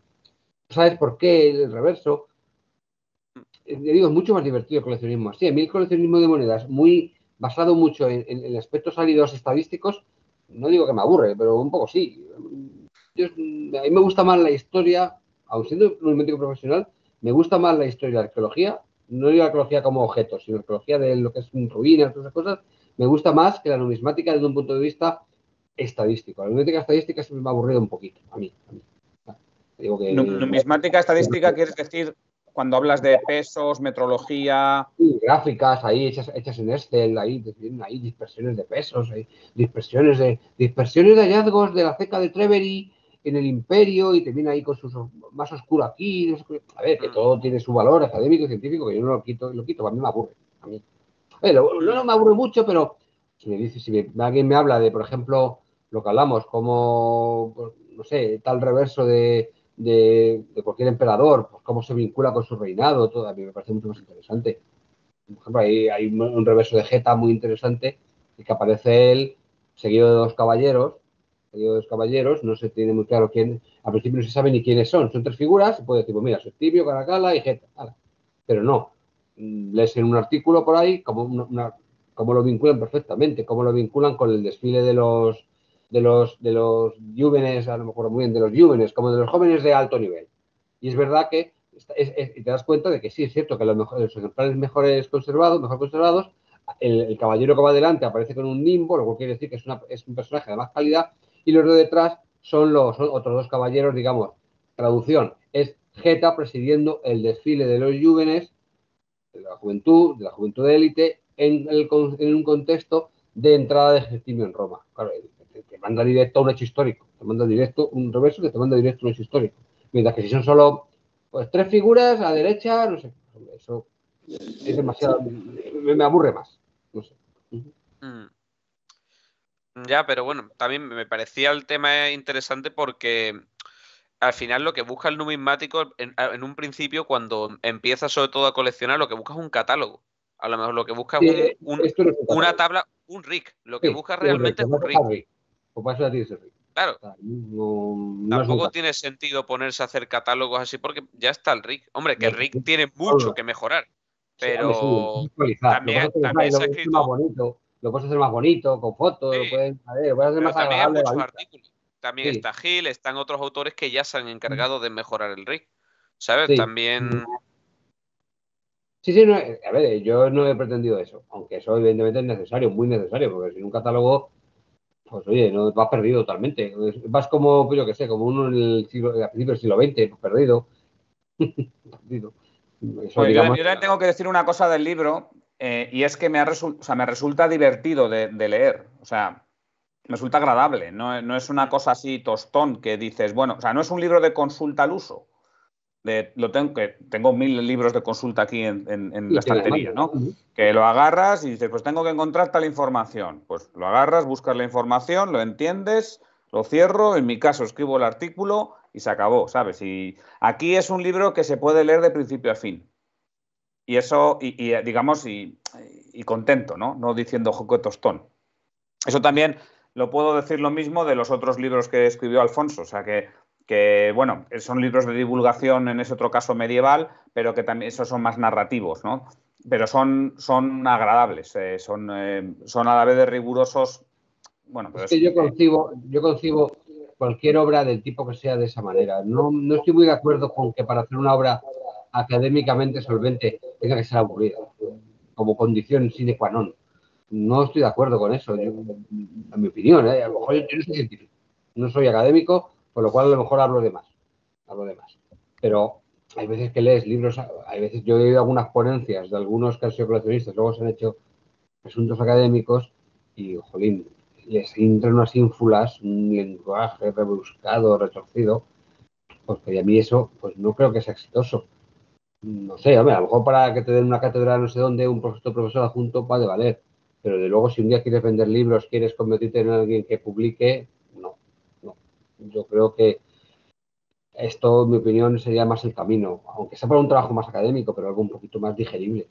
sabes por qué el reverso. Eh, digo, es mucho más divertido el coleccionismo así. A mí el coleccionismo de monedas, muy basado mucho en, aspectos sólidos estadísticos, no digo que me aburre, pero un poco sí. A mí me gusta más la historia, aun siendo un médico profesional, me gusta más la historia de la arqueología, no digo arqueología como objeto, sino arqueología de lo que es ruinas, todas esas cosas, me gusta más que la numismática desde un punto de vista estadístico. La numismática estadística se me ha aburrido un poquito, a mí. numismática estadística quieres decir cuando hablas de pesos, metrología. gráficas ahí hechas, hechas en Excel, ahí, ahí dispersiones de pesos, dispersiones de dispersiones de hallazgos de la ceca de Trevery en el imperio y te viene ahí con sus más oscuro aquí. A ver, que mm. todo tiene su valor académico y científico, que yo no lo quito, lo quito, a mí me aburre. A mí. no, me aburre mucho, pero si me dice, si alguien me habla de, por ejemplo, lo que hablamos, como, pues, no sé, tal reverso de, de, cualquier emperador, pues cómo se vincula con su reinado, todo, a mí me parece mucho más interesante. Por ejemplo, hay, hay un reverso de Geta muy interesante, y que aparece él seguido de dos caballeros, dos caballeros, no se tiene muy claro quién, al principio no se sabe ni quiénes son, son tres figuras, se puede decir, pues mira, Tibio, Caracala y Geta, pero no, mm, lees en un artículo por ahí como una, cómo lo vinculan perfectamente, cómo lo vinculan con el desfile de los de los de los jóvenes, a lo mejor muy bien, de los jóvenes, como de los jóvenes de alto nivel. Y es verdad que te das cuenta de que sí, es cierto que los, ejemplares mejores conservados, mejor conservados, el, caballero que va adelante aparece con un nimbo, lo cual quiere decir que es, es un personaje de más calidad, y los de detrás son los otros dos caballeros, digamos, traducción, es Geta presidiendo el desfile de los jóvenes, de la juventud, de la juventud de élite, en, un contexto de entrada de Gestimio en Roma. Claro, te, manda directo un hecho histórico, te manda directo un reverso que te manda directo un hecho histórico. Mientras que si son solo pues tres figuras a derecha, no sé, eso es demasiado, me aburre más. Mm. Ya, pero bueno, también me parecía el tema interesante porque al final lo que busca el numismático en, un principio cuando empieza sobre todo a coleccionar lo que busca es un catálogo. A lo mejor lo que busca es una tabla, un RIC. Lo que busca realmente es un RIC. Claro. Tampoco tiene sentido ponerse a hacer catálogos así porque ya está el RIC. Hombre, que el RIC tiene mucho que mejorar. Pero también, también se ha escrito. Lo puedes hacer más bonito, con fotos, lo puedes, hacer más agradable. También está Gil, están otros autores que ya se han encargado de mejorar el RIC. ¿Sabes? También. Sí, sí, no, a ver, yo no he pretendido eso, aunque eso evidentemente es necesario, muy necesario, porque sin un catálogo, pues oye, no vas perdido totalmente. Vas como, pues yo qué sé, como uno en el siglo, a principios del siglo XX, pues perdido. perdido. Pues yo, yo, tengo que decir una cosa del libro, eh, y es que me, me resulta divertido de, leer. O sea, me resulta agradable. No, es una cosa así tostón que dices, bueno, o sea, no es un libro de consulta al uso. De, lo tengo, que tengo mil libros de consulta aquí en, la estantería, ¿no? Que lo agarras y dices, pues tengo que encontrar tal información. Pues lo agarras, buscas la información, lo entiendes, lo cierro, en mi caso escribo el artículo y se acabó, ¿sabes? Y aquí es un libro que se puede leer de principio a fin. Y eso, y, digamos, y, contento, ¿no? No diciendo joco tostón. Eso también lo puedo decir lo mismo de los otros libros que escribió Alfonso. O sea, que, que, bueno, son libros de divulgación en ese otro caso medieval, pero que también esos son más narrativos, ¿no? Pero son, son agradables, eh, son, eh, son a la vez de rigurosos. Bueno, es que yo concibo, yo concibo cualquier obra del tipo que sea de esa manera. No, no estoy muy de acuerdo con que para hacer una obra académicamente solvente tenga que ser aburrida, como condición sine qua non. No estoy de acuerdo con eso, en mi opinión. ¿eh? A lo mejor yo, no soy científico, no soy académico, por lo cual a lo mejor hablo de más. Hablo de más. Pero hay veces que lees libros, hay veces yo he oído algunas ponencias de algunos que han sido coleccionistas, luego se han hecho asuntos académicos y, jolín, les entran unas ínfulas, un lenguaje rebuscado, retorcido, pues que a mí eso pues no creo que sea exitoso. No sé, a lo mejor para que te den una cátedra no sé dónde, un profesor, profesor adjunto puede valer. Pero de luego, si un día quieres vender libros, quieres convertirte en alguien que publique, no, no. Yo creo que esto, en mi opinión, sería más el camino, aunque sea para un trabajo más académico, pero algo un poquito más digerible.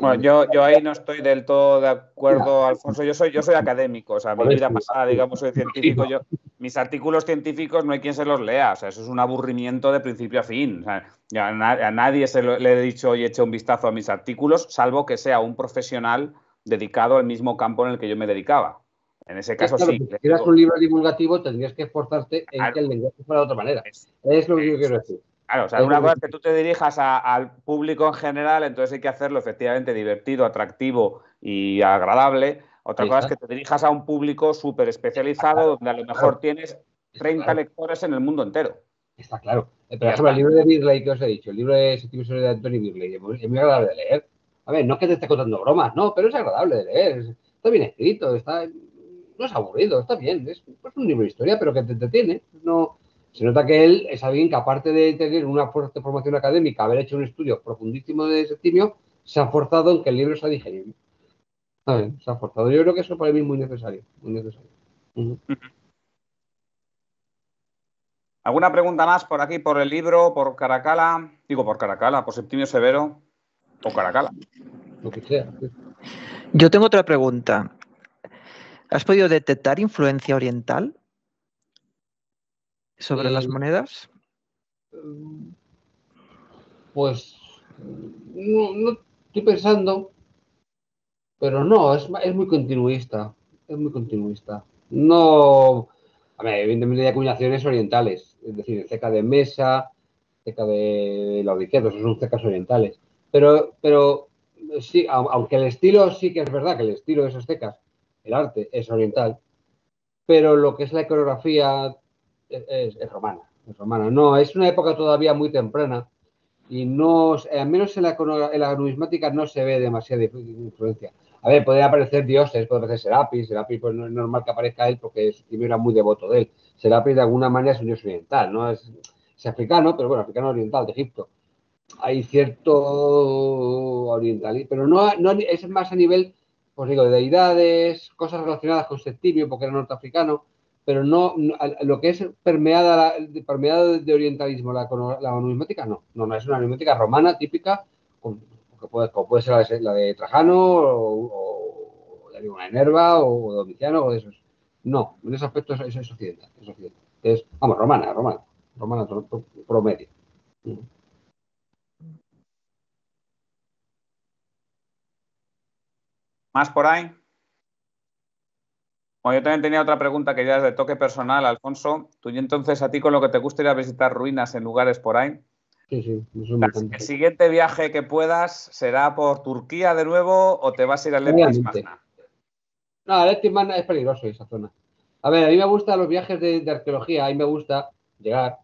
Bueno, yo, yo ahí no estoy del todo de acuerdo, Alfonso. Yo soy, yo soy académico, o sea, mi vida pasada, digamos, soy científico. Yo, mis artículos científicos no hay quien se los lea, o sea, eso es un aburrimiento de principio a fin. O sea, a, nadie se le he dicho y he hecho un vistazo a mis artículos, salvo que sea un profesional dedicado al mismo campo en el que yo me dedicaba. En ese caso, sí. Si quieras un libro divulgativo, tendrías que esforzarte en que el lenguaje fuera de otra manera. Es lo que yo quiero decir. Claro, o sea, una cosa es que tú te dirijas al público en general, entonces hay que hacerlo efectivamente divertido, atractivo y agradable. Otra cosa es que te dirijas a un público súper especializado, donde a lo mejor tienes 30 lectores en el mundo entero. Está claro. Eh, pero ejemplo, el libro de Birley que os he dicho, el libro de Séptimo de Anthony Birley, es muy agradable de leer. A ver, no es que te esté contando bromas, no, pero es agradable de leer. Está bien escrito, está, no es aburrido, está bien. Es, un libro de historia, pero que te entretiene. No, Se nota que él es alguien que, aparte de tener una fuerte formación académica, haber hecho un estudio profundísimo de septimio, se ha forzado en que el libro sea digerible. Se ha forzado. Yo creo que eso para mí es muy necesario. Muy necesario. ¿Alguna pregunta más por aquí, por el libro, por Caracala? Digo, por Caracala, por Septimio Severo o Caracala. Lo que sea. Yo tengo otra pregunta. ¿Has podido detectar influencia oriental sobre las monedas? Pues no, estoy pensando, pero no, es, es, muy continuista. Es muy continuista. No, a ver, evidentemente hay acuñaciones orientales, es decir, ceca de mesa, ceca de los esos son cecas orientales. Pero, pero sí, aunque el estilo sí que es verdad que el estilo de esas cecas, el arte, es oriental, pero lo que es la iconografía es, romana, es romana. No, es una época todavía muy temprana y no, al menos en la, en la numismática no se ve demasiada influencia. A ver, pueden aparecer dioses, puede aparecer Serapis, Serapis pues no es normal que aparezca él porque Timio era muy devoto de él. Serapis de alguna manera es un dios oriental, ¿no? Es, africano, pero bueno, africano oriental de Egipto. Hay cierto oriental, pero no, no es más a nivel, pues digo, de deidades, cosas relacionadas con Septimio porque era norteafricano, pero no, lo que es permeada, permeada de orientalismo, la, la numismática, no, no, no, es una numismática romana típica, puede, como puede ser la de, Trajano o, la de Nerva o Domiciano o de esos. No, en ese aspecto es, es occidental, es occidental. Es, vamos, romana, romana, romana promedio. ¿Más por ahí? Bueno, yo también tenía otra pregunta que ya es de toque personal, Alfonso. Tú y entonces a ti con lo que te gusta ir a visitar ruinas en lugares por ahí. Sí, sí, El siguiente viaje que puedas será por Turquía de nuevo o te vas a ir a Letismana. No, Letismana es peligroso esa zona. A ver, a mí me gustan los viajes de, arqueología, a mí me gusta llegar,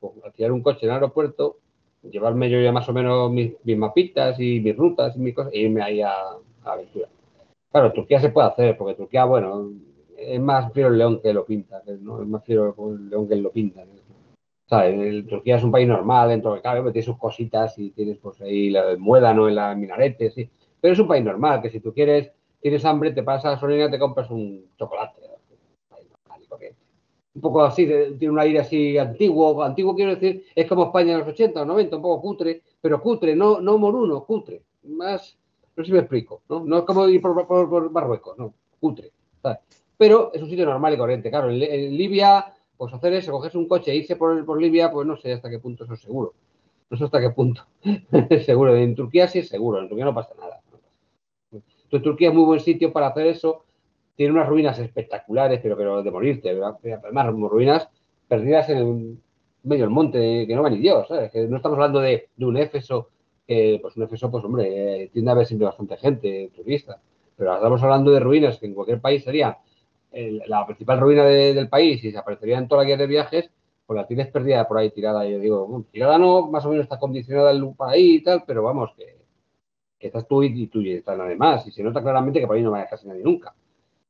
pues, alquilar un coche en el aeropuerto, llevarme yo ya más o menos mis, mapitas y mis rutas y mis cosas, e irme ahí a, a aventura. Claro, Turquía se puede hacer, porque Turquía, bueno, es más fiero el león que lo pinta, ¿no? Es más fiero el león que lo pinta. El, Turquía es un país normal dentro del cambio, tiene sus cositas y tienes pues ahí el muédano en la minarete, sí. Pero es un país normal, que si tú quieres, tienes hambre, te pasas a Solina te compras un chocolate. Un poco así, tiene un aire así antiguo. Antiguo quiero decir, es como España en los 80 o 90, un poco cutre, pero cutre, no, no moruno, cutre. Más, no sé si me explico, ¿no? No es como ir por, Marruecos, no, cutre. Pero es un sitio normal y corriente. Claro, en Libia pues hacer eso, cogerse un coche e irse por, por Libia, pues no sé hasta qué punto eso es seguro. No sé hasta qué punto es seguro. En Turquía sí es seguro, en Turquía no pasa nada. Entonces, Turquía es muy buen sitio para hacer eso. Tiene unas ruinas espectaculares, pero, pero de morirte, Además, ruinas perdidas en medio del monte, que no va ni Dios, Que no estamos hablando de, un Éfeso, que pues un Éfeso, pues hombre, eh, tiende a haber siempre bastante gente, turista. Pero estamos hablando de ruinas que en cualquier país sería la principal ruina del país y se aparecería en toda la guía de viajes, pues la tienes perdida por ahí tirada. Yo digo, tirada no, más o menos está condicionada el ahí y tal, pero vamos, que, estás tú y, tú y están además. Y se nota claramente que por ahí no vaya casi nadie nunca.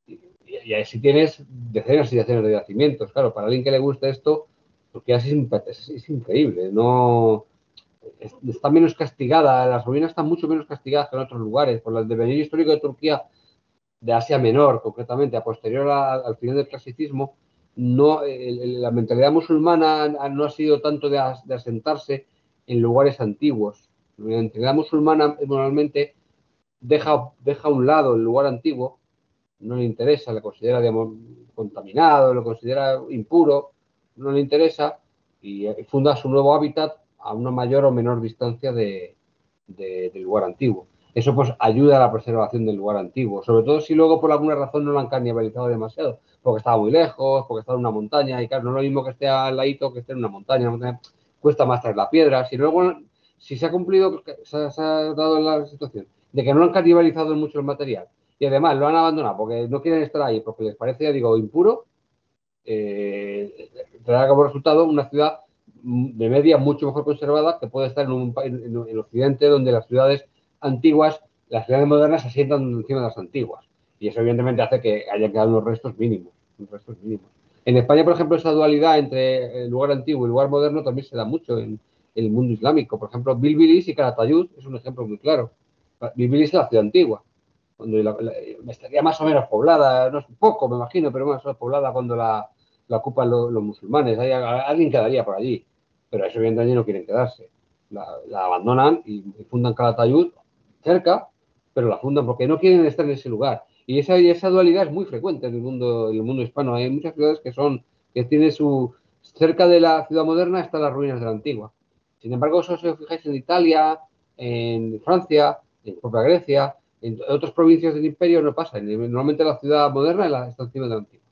Y, ahí sí tienes decenas y decenas de yacimientos. Claro, para alguien que le guste esto, porque así es, es, increíble. No está menos castigada, las ruinas están mucho menos castigadas que en otros lugares. Por el devenir histórico de Turquía de Asia Menor, concretamente a posterior al final del clasicismo, no, la mentalidad musulmana no ha sido tanto de, asentarse en lugares antiguos. La mentalidad musulmana normalmente deja, deja a un lado el lugar antiguo, no le interesa, le considera contaminado, lo considera impuro, no le interesa y funda su nuevo hábitat a una mayor o menor distancia del lugar antiguo. Eso pues ayuda a la preservación del lugar antiguo, sobre todo si luego por alguna razón no lo han canibalizado demasiado, porque estaba muy lejos, porque estaba en una montaña, y claro, no es lo mismo que esté al ladito que esté en una montaña, cuesta más traer la piedra, si luego, si se ha cumplido, se ha, dado la situación de que no han canibalizado mucho el material, y además lo han abandonado porque no quieren estar ahí, porque les parece, ya digo, impuro, eh, traerá como resultado una ciudad de media mucho mejor conservada que puede estar en un en, en Occidente donde las ciudades antiguas, las ciudades modernas asientan encima de las antiguas. Y eso evidentemente hace que haya quedado unos restos mínimos. restos mínimos. En España, por ejemplo, esa dualidad entre el lugar antiguo y el lugar moderno también se da mucho en, el mundo islámico. Por ejemplo, Bilbilis y Calatayud es un ejemplo muy claro. Bilbilis es la ciudad antigua, estaría más o menos poblada, no es poco, me imagino, pero más o menos poblada cuando la, ocupan los, musulmanes. Hay, alguien quedaría por allí, pero eso evidentemente no quieren quedarse. La, abandonan y, fundan Calatayud cerca, pero la fundan porque no quieren estar en ese lugar. Y esa, esa dualidad es muy frecuente en el mundo, el mundo hispano. Hay muchas ciudades que son, que tienen su, cerca de la ciudad moderna están las ruinas de la antigua. Sin embargo, eso si os fijáis en Italia, en Francia, en propia Grecia, en otras provincias del imperio no pasa. Normalmente la ciudad moderna está encima de la antigua.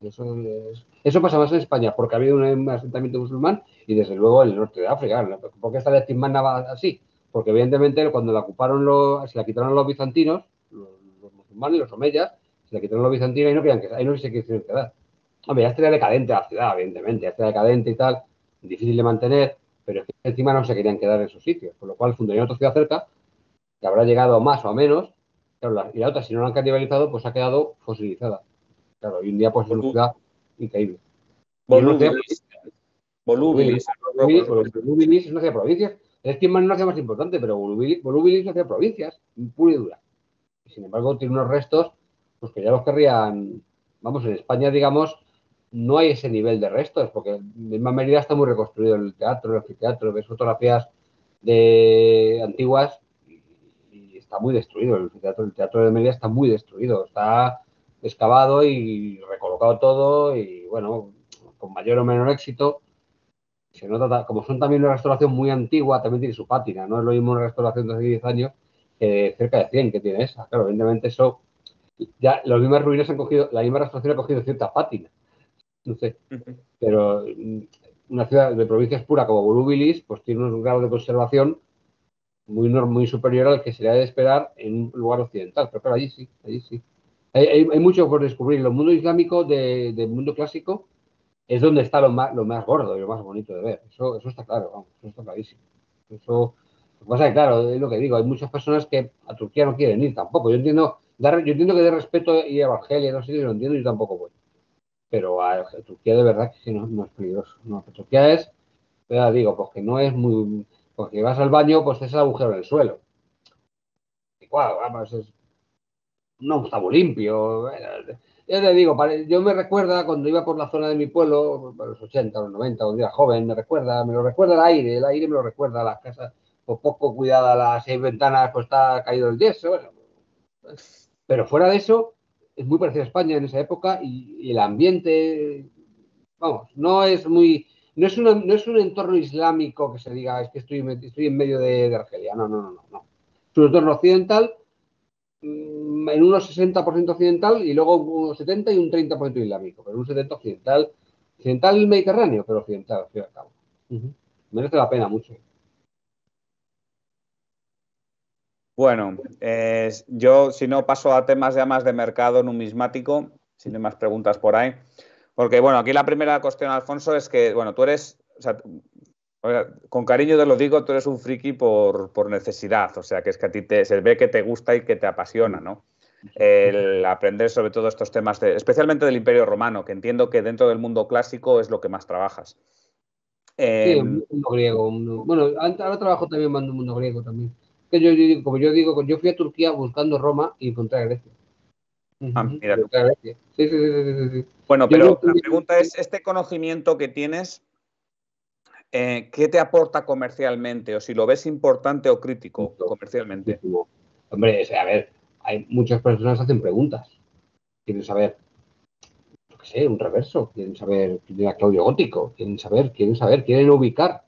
Eso, pasa más en España, porque ha habido un asentamiento musulmán y desde luego en el norte de África. ¿Por qué está de Timana así? Porque evidentemente cuando la ocuparon, los, se la quitaron los bizantinos, los, musulmanes, los omeyas, se la quitaron los bizantinos y no querían que ahí no se quisieron quedar. Hombre, ya estaría decadente la ciudad, evidentemente, ya estaría decadente y tal, difícil de mantener, pero es que encima no se querían quedar en esos sitios, con lo cual fundarían otra ciudad cerca, que habrá llegado más o a menos, y la otra, si no la han canibalizado, pues ha quedado fosilizada. Claro, hoy en día pues es una ciudad increíble. Volubilis. Volubilis. Volubilis es una ciudad de provincias. Es que más no hace más importante, pero Volubilis, es una ciudad de provincias, pura y dura. sin embargo, tiene unos restos pues que ya los querrían, vamos, en España, digamos, no hay ese nivel de restos, porque en misma medida está muy reconstruido el teatro, el anfiteatro, ves fotografías de antiguas y, está muy destruido. El teatro, el teatro de Mérida está muy destruido, está excavado y recolocado todo y bueno, con mayor o menor éxito. Se nota, como son también una restauración muy antigua, también tiene su pátina, no es lo mismo una restauración de hace 10 años que cerca de 100 que tiene esa. Claro, evidentemente eso, ya las mismas ruinas han cogido, la misma restauración ha cogido cierta pátina no sé. Pero mm, una ciudad de provincias pura como Volubilis, pues tiene un grado de conservación muy, muy superior al que sería de esperar en un lugar occidental. Pero claro, allí sí, allí sí. Hay, mucho por descubrir. El mundo islámico del mundo clásico es donde está lo más, lo más gordo y lo más bonito de ver. Eso, eso está claro, vamos, eso está clarísimo. Eso, que pasa que, claro, es lo que digo, hay muchas personas que a Turquía no quieren ir tampoco. Yo entiendo, yo entiendo que de respeto y evangelio, no sé, yo lo entiendo, yo tampoco voy pero a Turquía de verdad que no, es peligroso. No, Turquía es, ya digo, porque no es muy, porque vas al baño, pues es el agujero en el suelo. Y claro, vamos, es, no está limpio. Ya te digo, yo me recuerda cuando iba por la zona de mi pueblo, los 80, los 90, cuando era joven, me recuerda, me lo recuerda el aire, el aire me lo recuerda, las casas, pues poco cuidada, las seis ventanas, pues está caído el yeso. pero fuera de eso, es muy parecido a España en esa época y, el ambiente, vamos, no es muy, no es, no es un entorno islámico que se diga, es que estoy, estoy en medio de, Argelia, no, no, no, no. Es un entorno occidental, en unos 60% occidental y luego unos 70 y un 30% islámico, pero un 70 occidental, occidental mediterráneo, pero occidental, al fin y al cabo. Merece la pena mucho. Bueno, yo si no paso a temas ya más de mercado numismático, si no hay más preguntas por ahí. Porque bueno, aquí la primera cuestión, Alfonso, es que, bueno, tú eres, o sea, con cariño te lo digo, tú eres un friki por, necesidad, o sea, que es que a ti te, se ve que te gusta y que te apasiona, ¿no? El aprender sobre todo estos temas, de, especialmente del Imperio Romano, que entiendo que dentro del mundo clásico es lo que más trabajas. sí, el em, mundo griego. bueno, ahora trabajo también en el mundo griego también yo, como yo digo, yo fui a Turquía buscando Roma y encontré a Grecia. Ah, mira. Sí, sí, sí, bueno, pero la pregunta es, ¿este conocimiento que tienes, eh, qué te aporta comercialmente? O si lo ves importante o crítico comercialmente. Hombre, a ver, hay muchas personas que hacen preguntas. Quieren saber, yo qué sé, un reverso. Quieren saber quién era Claudio Gótico. Quieren saber, quieren saber, quieren ubicar.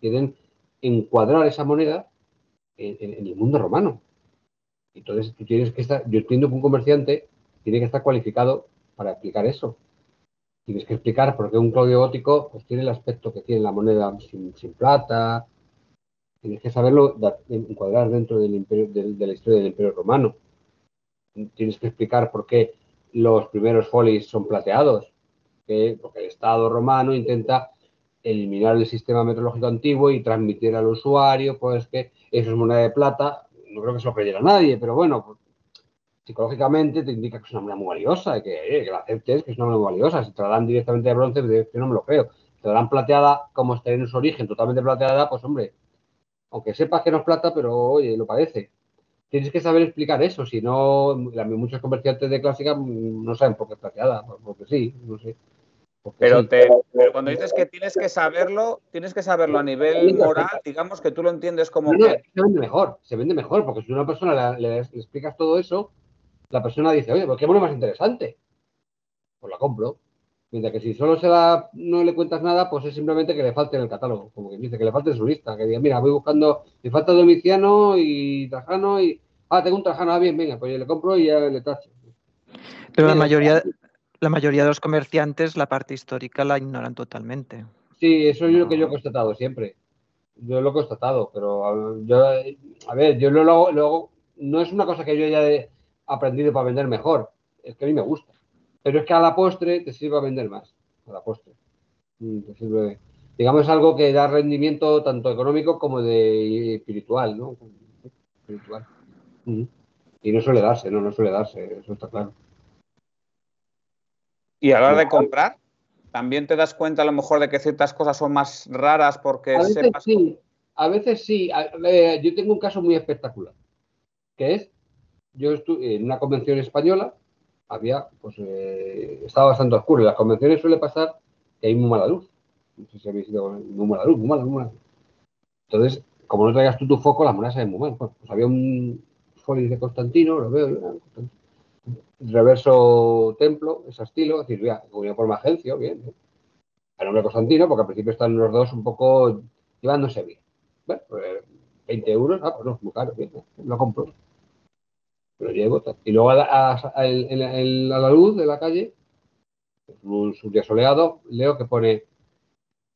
Quieren encuadrar esa moneda en, el mundo romano. Entonces, tú tienes que estar, yo entiendo que un comerciante tiene que estar cualificado para explicar eso. Tienes que explicar por qué un Claudio Gótico pues, tiene el aspecto que tiene la moneda sin, plata. Tienes que saberlo encuadrar dentro del imperio, de, la historia del Imperio Romano. Tienes que explicar por qué los primeros folies son plateados. porque el Estado romano intenta eliminar el sistema meteorológico antiguo y transmitir al usuario, pues que eso es moneda de plata. No creo que se lo creyera nadie, pero bueno, pues, psicológicamente te indica que es una moneda muy valiosa, que, eh, que la aceptes, que es una moneda muy valiosa. Si te la dan directamente de bronce, pues, yo no me lo creo. Te la dan plateada, como está en su origen, totalmente plateada, pues hombre, aunque sepas que no es plata, pero oye, lo parece. Tienes que saber explicar eso, si no, muchos comerciantes de clásica no saben por qué es plateada, porque sí, no sé. Pero, cuando dices que tienes que saberlo, tienes que saberlo a nivel moral, digamos que tú lo entiendes como que... Se vende mejor, se vende mejor, porque si una persona le, explicas todo eso, la persona dice, oye, pues qué bueno más interesante. Pues la compro. Mientras que si solo se la, no le cuentas nada, pues es simplemente que le falte en el catálogo, como que dice, que le falte en su lista, que diga, mira, voy buscando, me falta Domiciano y Trajano y, ah, tengo un Trajano, ah, bien, venga, pues yo le compro y ya le tacho. Pero la mayoría, la mayoría de los comerciantes la parte histórica la ignoran totalmente. Sí, eso es lo que yo he constatado siempre. Yo lo he constatado, pero yo, a ver, yo luego, luego no es una cosa que yo haya aprendido para vender mejor, es que a mí me gusta. Pero es que a la postre te sirve a vender más, a la postre. Mm, digamos, es algo que da rendimiento tanto económico como de espiritual, ¿no? Espiritual. Y no suele darse, no, no suele darse, eso está claro. Y a la hora de comprar, también te das cuenta a lo mejor de que ciertas cosas son más raras porque a veces Sí, a veces sí. yo tengo un caso muy espectacular, que es, yo estuve en una convención española, había, pues, eh, estaba bastante oscuro. En las convenciones suele pasar que hay muy mala luz. No sé si habéis ido muy mala luz, muy mala, muy mala. Entonces, como no traigas tú tu foco, las monedas se ven muy mal. Pues, había un folio de Constantino, lo veo, reverso templo, ese estilo, es decir, ya, como por Magencio, bien, ¿eh? el nombre Constantino, porque al principio están los dos un poco llevándose bien. Bueno, pues 20 euros, ah, pues no, muy caro, bien, ¿eh? lo compro. Lo llevo. Y luego a la, luz de la calle, un, día soleado, leo que pone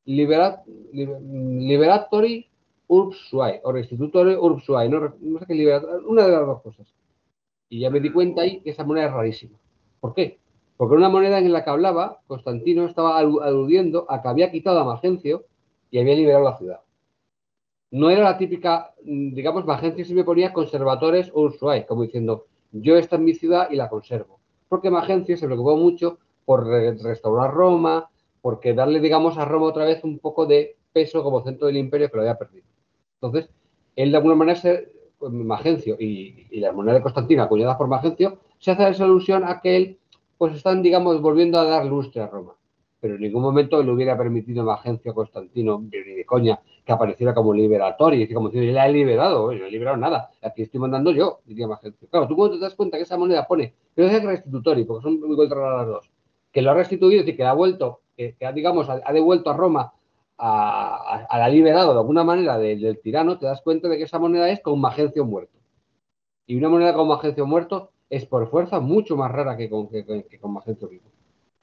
Liberat, Liberatori Urbsuai, o Restitutore Urbsuai, no, no sé qué liberar, una de las dos cosas. Y ya me di cuenta ahí que esa moneda es rarísima. ¿Por qué? Porque una moneda en la que hablaba, Constantino estaba aludiendo a que había quitado a Magencio y había liberado la ciudad. No era la típica, mm, digamos, Magencio se me ponía conservadores o Ushuaia, como diciendo, yo esta en mi ciudad y la conservo. Porque Magencio se preocupó mucho por restaurar Roma, porque darle, digamos, a Roma otra vez un poco de peso como centro del imperio que lo había perdido. Entonces, él de alguna manera pues, Magencio y, la moneda de Constantino acuñada por Magencio, se hace esa alusión a que él, pues están, digamos, volviendo a dar lustre a Roma. Pero en ningún momento le hubiera permitido a Magencio Constantino, ni de coña, que apareciera como liberatorio, y como si la he liberado, no he liberado nada, aquí estoy mandando yo, diría Magencio. Claro, tú cuando te das cuenta que esa moneda pone, pero es restitutorio, porque son muy contra las dos, que lo ha restituido, y que ha vuelto, que, que digamos, ha devuelto a Roma a, la liberado de alguna manera del tirano, te das cuenta de que esa moneda es con Magencio muerto. Y una moneda con Magencio muerto es por fuerza mucho más rara que con, que, con Magencio vivo.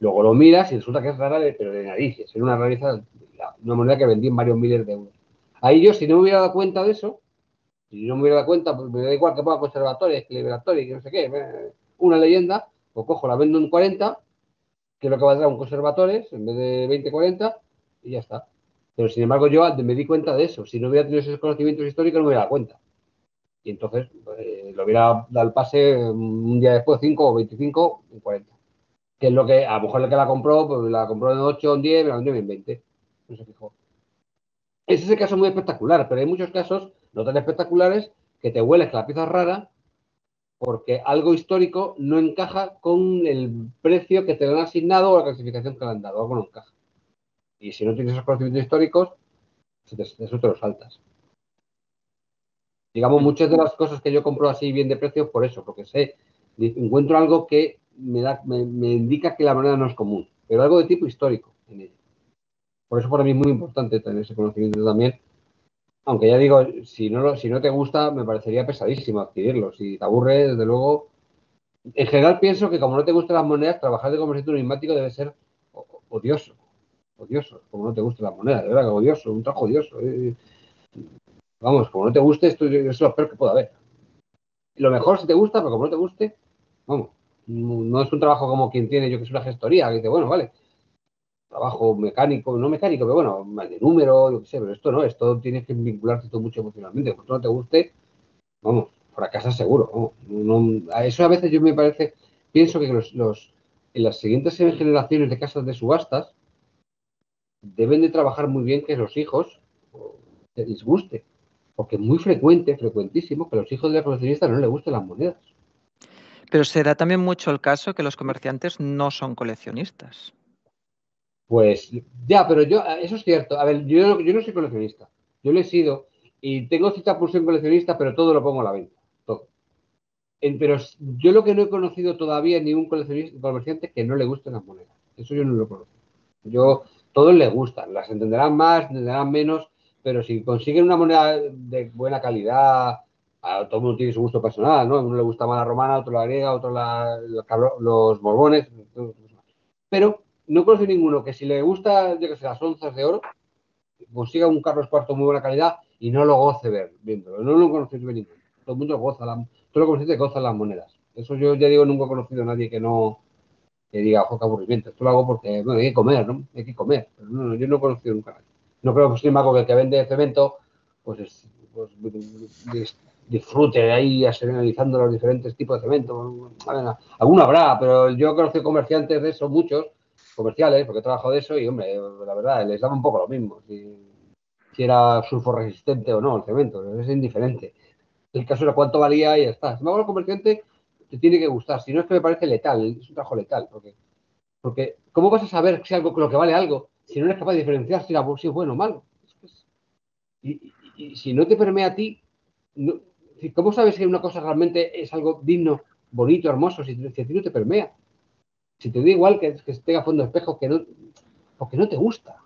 Luego lo miras y resulta que es rara, pero de narices. Es una rareza, una moneda que vendí en varios miles de euros. Ahí yo, si no me hubiera dado cuenta de eso, si no me hubiera dado cuenta, pues me da igual que ponga conservatorio, que liberatorio, que no sé qué, una leyenda, pues cojo, la vendo en 40, que es lo que va a dar un conservatorio, en vez de 20, 40, y ya está. Pero sin embargo, yo me di cuenta de eso. Si no hubiera tenido esos conocimientos históricos, no me hubiera dado cuenta. Y entonces eh, lo hubiera dado el pase un día después, 5 o 25, en 40. Que es lo que, a lo mejor el que la compró, pues la compró en 8 o en 10, me la vendió en 20. No se fijó. Ese es el caso muy espectacular, pero hay muchos casos no tan espectaculares que te hueles que la pieza es rara porque algo histórico no encaja con el precio que te han asignado o la clasificación que le han dado. Algo no encaja. Y si no tienes esos conocimientos históricos, eso te lo saltas. Digamos, muchas de las cosas que yo compro así bien de precio por eso, porque sé, encuentro algo que me, da, me, indica que la moneda no es común, pero algo de tipo histórico en ella. Por eso para mí es muy importante tener ese conocimiento también. Aunque ya digo, si no, si no te gusta, me parecería pesadísimo adquirirlo. Si te aburre, desde luego. En general pienso que como no te gustan las monedas, trabajar de comercio numismático debe ser odioso odioso, como no te guste la moneda, de verdad, odioso, un trabajo odioso. Eh. Vamos, como no te guste, esto es lo peor que puede haber. Lo mejor si te gusta, pero como no te guste, vamos, no es un trabajo como quien tiene, yo que es una gestoría, que dice, bueno, vale, trabajo mecánico, no mecánico, pero bueno, de número, yo qué sé, pero esto no, esto tienes que vincularte todo mucho emocionalmente, porque no te guste, vamos, fracasa seguro. a eso a veces yo me parece, pienso que los, en las siguientes generaciones de casas de subastas deben de trabajar muy bien que los hijos les guste. Porque es muy frecuente, frecuentísimo, que los hijos de la coleccionista no les gusten las monedas. Pero se da también mucho el caso que los comerciantes no son coleccionistas. Pues ya, pero yo, eso es cierto. A ver, yo, yo no soy coleccionista. Yo lo he sido y tengo cita pulsión coleccionista, pero todo lo pongo a la venta. Todo. pero yo lo que no he conocido todavía ningún coleccionista, comerciante que no le gusten las monedas. Eso yo no lo conozco. Yo, todos les gustan. Las entenderán más, entenderán menos, pero si consiguen una moneda de buena calidad, a todo el mundo tiene su gusto personal, ¿no? A uno le gusta más la romana, a otro la griega, a otro la, los borbones. Pero no conozco ninguno que si le gusta, yo que sé, las onzas de oro, consiga un Carlos IV muy buena calidad y no lo goce ver, viéndolo. No lo conozco ninguno. Todo el mundo goza, la, todo lo que goza las monedas. Eso yo ya digo, nunca he conocido a nadie que no que diga, ojo, qué aburrimiento. Esto lo hago porque, bueno, hay que comer, ¿no? Hay que comer. Pero no, yo no he conocido nunca a nadie. No creo, sin embargo, que el que vende cemento, pues, es, pues disfrute ahí analizando los diferentes tipos de cemento. Alguno habrá, pero yo he conocido comerciantes de eso, muchos, comerciales, porque he trabajado de eso y, hombre, la verdad, les daba un poco lo mismo. Si, era sulfo resistente o no el cemento, es indiferente. El caso era cuánto valía y ya está. Sin embargo, el comerciante te tiene que gustar. Si no es que me parece letal, es un trabajo letal. Porque, porque ¿cómo vas a saber si algo lo que vale algo si no eres capaz de diferenciar si, la, si es bueno o malo? Y, y, si no te permea a ti, ¿cómo sabes que una cosa realmente es algo digno, bonito, hermoso, si, a ti no te permea? Si te da igual que, que esté a fondo de espejo, que no, porque no te gusta.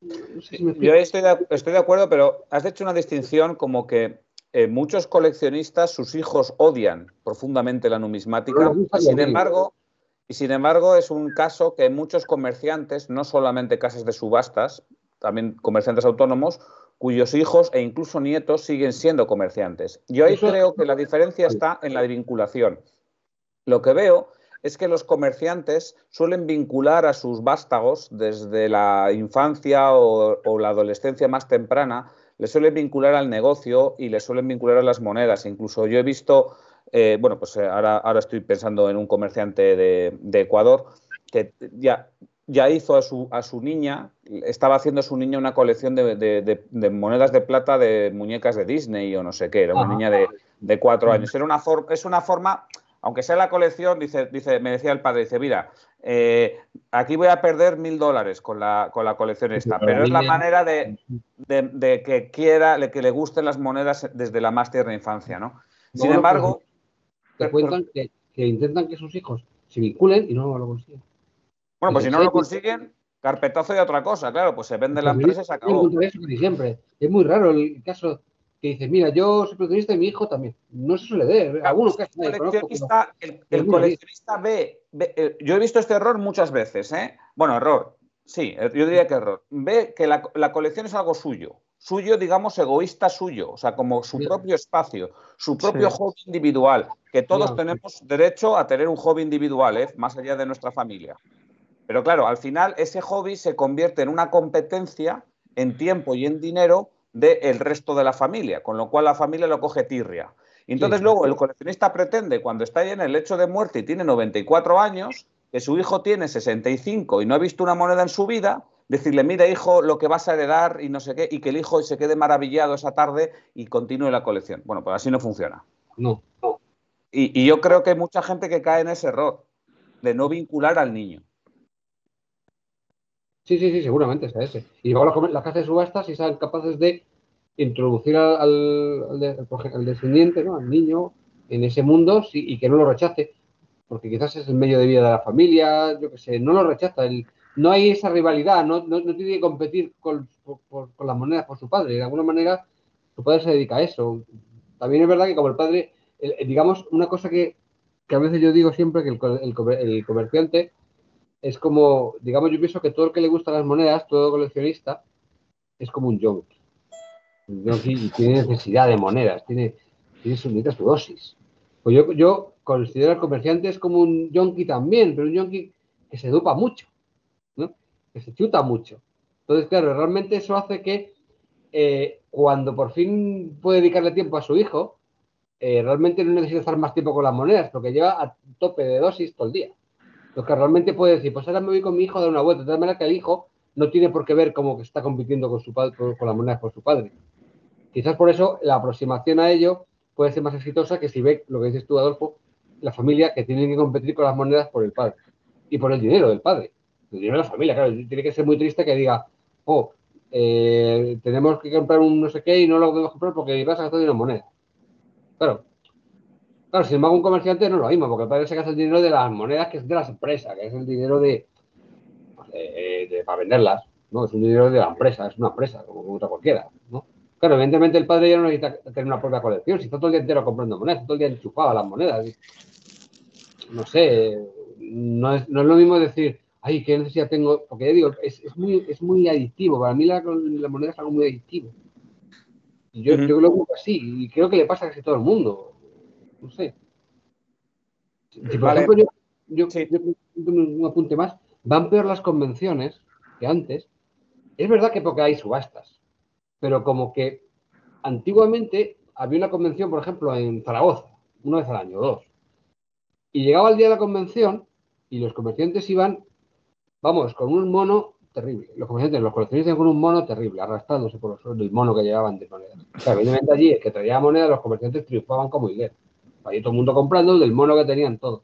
Yo estoy de, estoy de, acuerdo, pero has hecho una distinción como que eh, muchos coleccionistas, sus hijos odian profundamente la numismática, sin embargo, y sin embargo es un caso que muchos comerciantes, no solamente casas de subastas, también comerciantes autónomos, cuyos hijos e incluso nietos siguen siendo comerciantes. Yo ahí creo que la diferencia está en la vinculación. Lo que veo es que los comerciantes suelen vincular a sus vástagos desde la infancia o, la adolescencia más temprana, les suelen vincular al negocio y les suelen vincular a las monedas. Incluso yo he visto, eh, bueno, pues eh, ahora, ahora, estoy pensando en un comerciante de, de Ecuador que ya ya hizo a su, a su niña, estaba haciendo a su niña una colección de, monedas de plata de muñecas de Disney o no sé qué, era una niña de, cuatro años. Era una es una forma, aunque sea la colección, dice, dice, me decía el padre, dice, mira, eh, aquí voy a perder mil dólares con la, con la colección esta, pero es la manera de, que quiera, que le gusten las monedas desde la más tierna infancia, ¿no? Sin embargo... Te cuentan que, que intentan que sus hijos se vinculen y no lo consiguen. Bueno, pues si no lo consiguen, carpetazo y otra cosa, claro, pues se vende la empresa y se acabó. Siempre. Es muy raro el caso que dices, mira, yo soy coleccionista y mi hijo también. No se suele ver. Algunos el coleccionista, el, coleccionista ve, eh, yo he visto este error muchas veces, ¿eh? Bueno, error, sí, eh, yo diría que error. Ve que la, colección es algo suyo, suyo, digamos, egoísta suyo, o sea, como su propio espacio, su propio hobby individual, que todos tenemos derecho a tener un hobby individual, ¿eh? más allá de nuestra familia. Pero claro, al final ese hobby se convierte en una competencia en tiempo y en dinero del resto de la familia, con lo cual la familia lo coge tirria. Entonces luego el coleccionista pretende, cuando está en el lecho de muerte y tiene 94 años, que su hijo tiene 65 y no ha visto una moneda en su vida, decirle, mira hijo, lo que vas a heredar y no sé qué, y que el hijo se quede maravillado esa tarde y continúe la colección. Bueno, pues así no funciona. No. Y, y yo creo que hay mucha gente que cae en ese error de no vincular al niño. Sí, sí, sí, seguramente es ese. Y luego las, casas de subastas si sean capaces de introducir al, descendiente, ¿no? al niño, en ese mundo y que no lo rechace. Porque quizás es el medio de vida de la familia, yo qué sé, no lo rechaza. no hay esa rivalidad, no, tiene que competir con, las monedas por su padre. De alguna manera, su padre se dedica a eso. También es verdad que como el padre, digamos, una cosa que, a veces yo digo siempre, que el comerciante es como, digamos, yo pienso que todo el que le gustan las monedas, todo coleccionista, es como un yonki. Un yonki tiene necesidad de monedas, tiene, tiene su, su dosis. Pues yo, yo considero al comerciante es como un yonki también, pero un yonki que se dupa mucho, ¿no? que se chuta mucho. Entonces, claro, realmente eso hace que eh, cuando por fin puede dedicarle tiempo a su hijo, eh, realmente no necesita estar más tiempo con las monedas, porque lleva a tope de dosis todo el día. Lo que realmente puede decir, pues ahora me voy con mi hijo a dar una vuelta, de tal manera que el hijo no tiene por qué ver cómo que está compitiendo con su padre, con, las monedas con su padre. Quizás por eso la aproximación a ello puede ser más exitosa que si ve lo que dices tú, Adolfo, la familia que tiene que competir con las monedas por el padre y por el dinero del padre. El dinero de la familia, claro. Tiene que ser muy triste que diga, oh, eh, tenemos que comprar un no sé qué y no lo podemos comprar porque vas a gastar en moneda. Claro. Claro, sin embargo, un comerciante no lo mismo, porque el padre se gasta el dinero de las monedas que es de las empresas, que es el dinero de, para venderlas, ¿no? Es un dinero de la empresa, es una empresa, como otra cualquiera, ¿no? Claro, evidentemente el padre ya no necesita tener una propia colección, si está todo el día entero comprando monedas, todo el día enchufado a las monedas. No sé, no es, no es lo mismo decir, ay, qué necesidad tengo, porque ya digo, es, es, muy, es muy adictivo, para mí la, moneda es algo muy adictivo. Y yo, yo lo veo así, y creo que le pasa a casi todo el mundo. No sé. Por ejemplo, yo, yo, un apunte más, van peor las convenciones que antes. Es verdad que porque hay subastas, pero como que antiguamente había una convención, por ejemplo, en Zaragoza, una vez al año, dos. Y llegaba el día de la convención y los comerciantes iban vamos, con un mono terrible. Los comerciantes, los coleccionistas con un mono terrible, arrastrándose por los suelos del mono que llevaban de moneda. O sea, evidentemente allí es que traía moneda, los comerciantes triunfaban como higuera. Allí todo el mundo comprando del mono que tenían todo.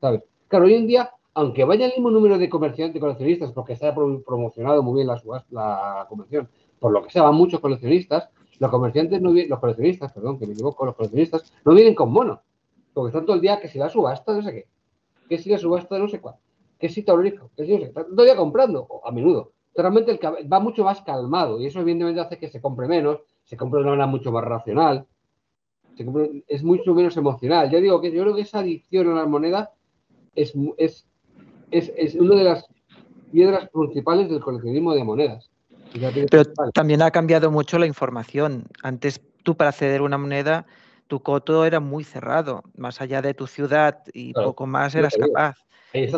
¿Sabes? Claro, hoy en día, aunque vaya el mismo número de comerciantes y coleccionistas, porque se ha promocionado muy bien la, la convención, por lo que se van muchos coleccionistas, los comerciantes no vienen, los coleccionistas, perdón, que me equivoco, los coleccionistas no vienen con mono. Porque están todo el día que si la subasta, no sé qué, que si la subasta, no sé cuál que sí terrorífico, que sí, está todo el día comprando, a menudo. Realmente el va mucho más calmado y eso evidentemente hace que se compre menos, se compre de una manera mucho más racional, es mucho menos emocional. Yo digo que yo creo que esa adicción a las monedas es, es, es, una de las piedras principales del coleccionismo de monedas. Pero también ha cambiado mucho la información. Antes tú para acceder a una moneda, tu coto era muy cerrado. Más allá de tu ciudad y poco más eras capaz.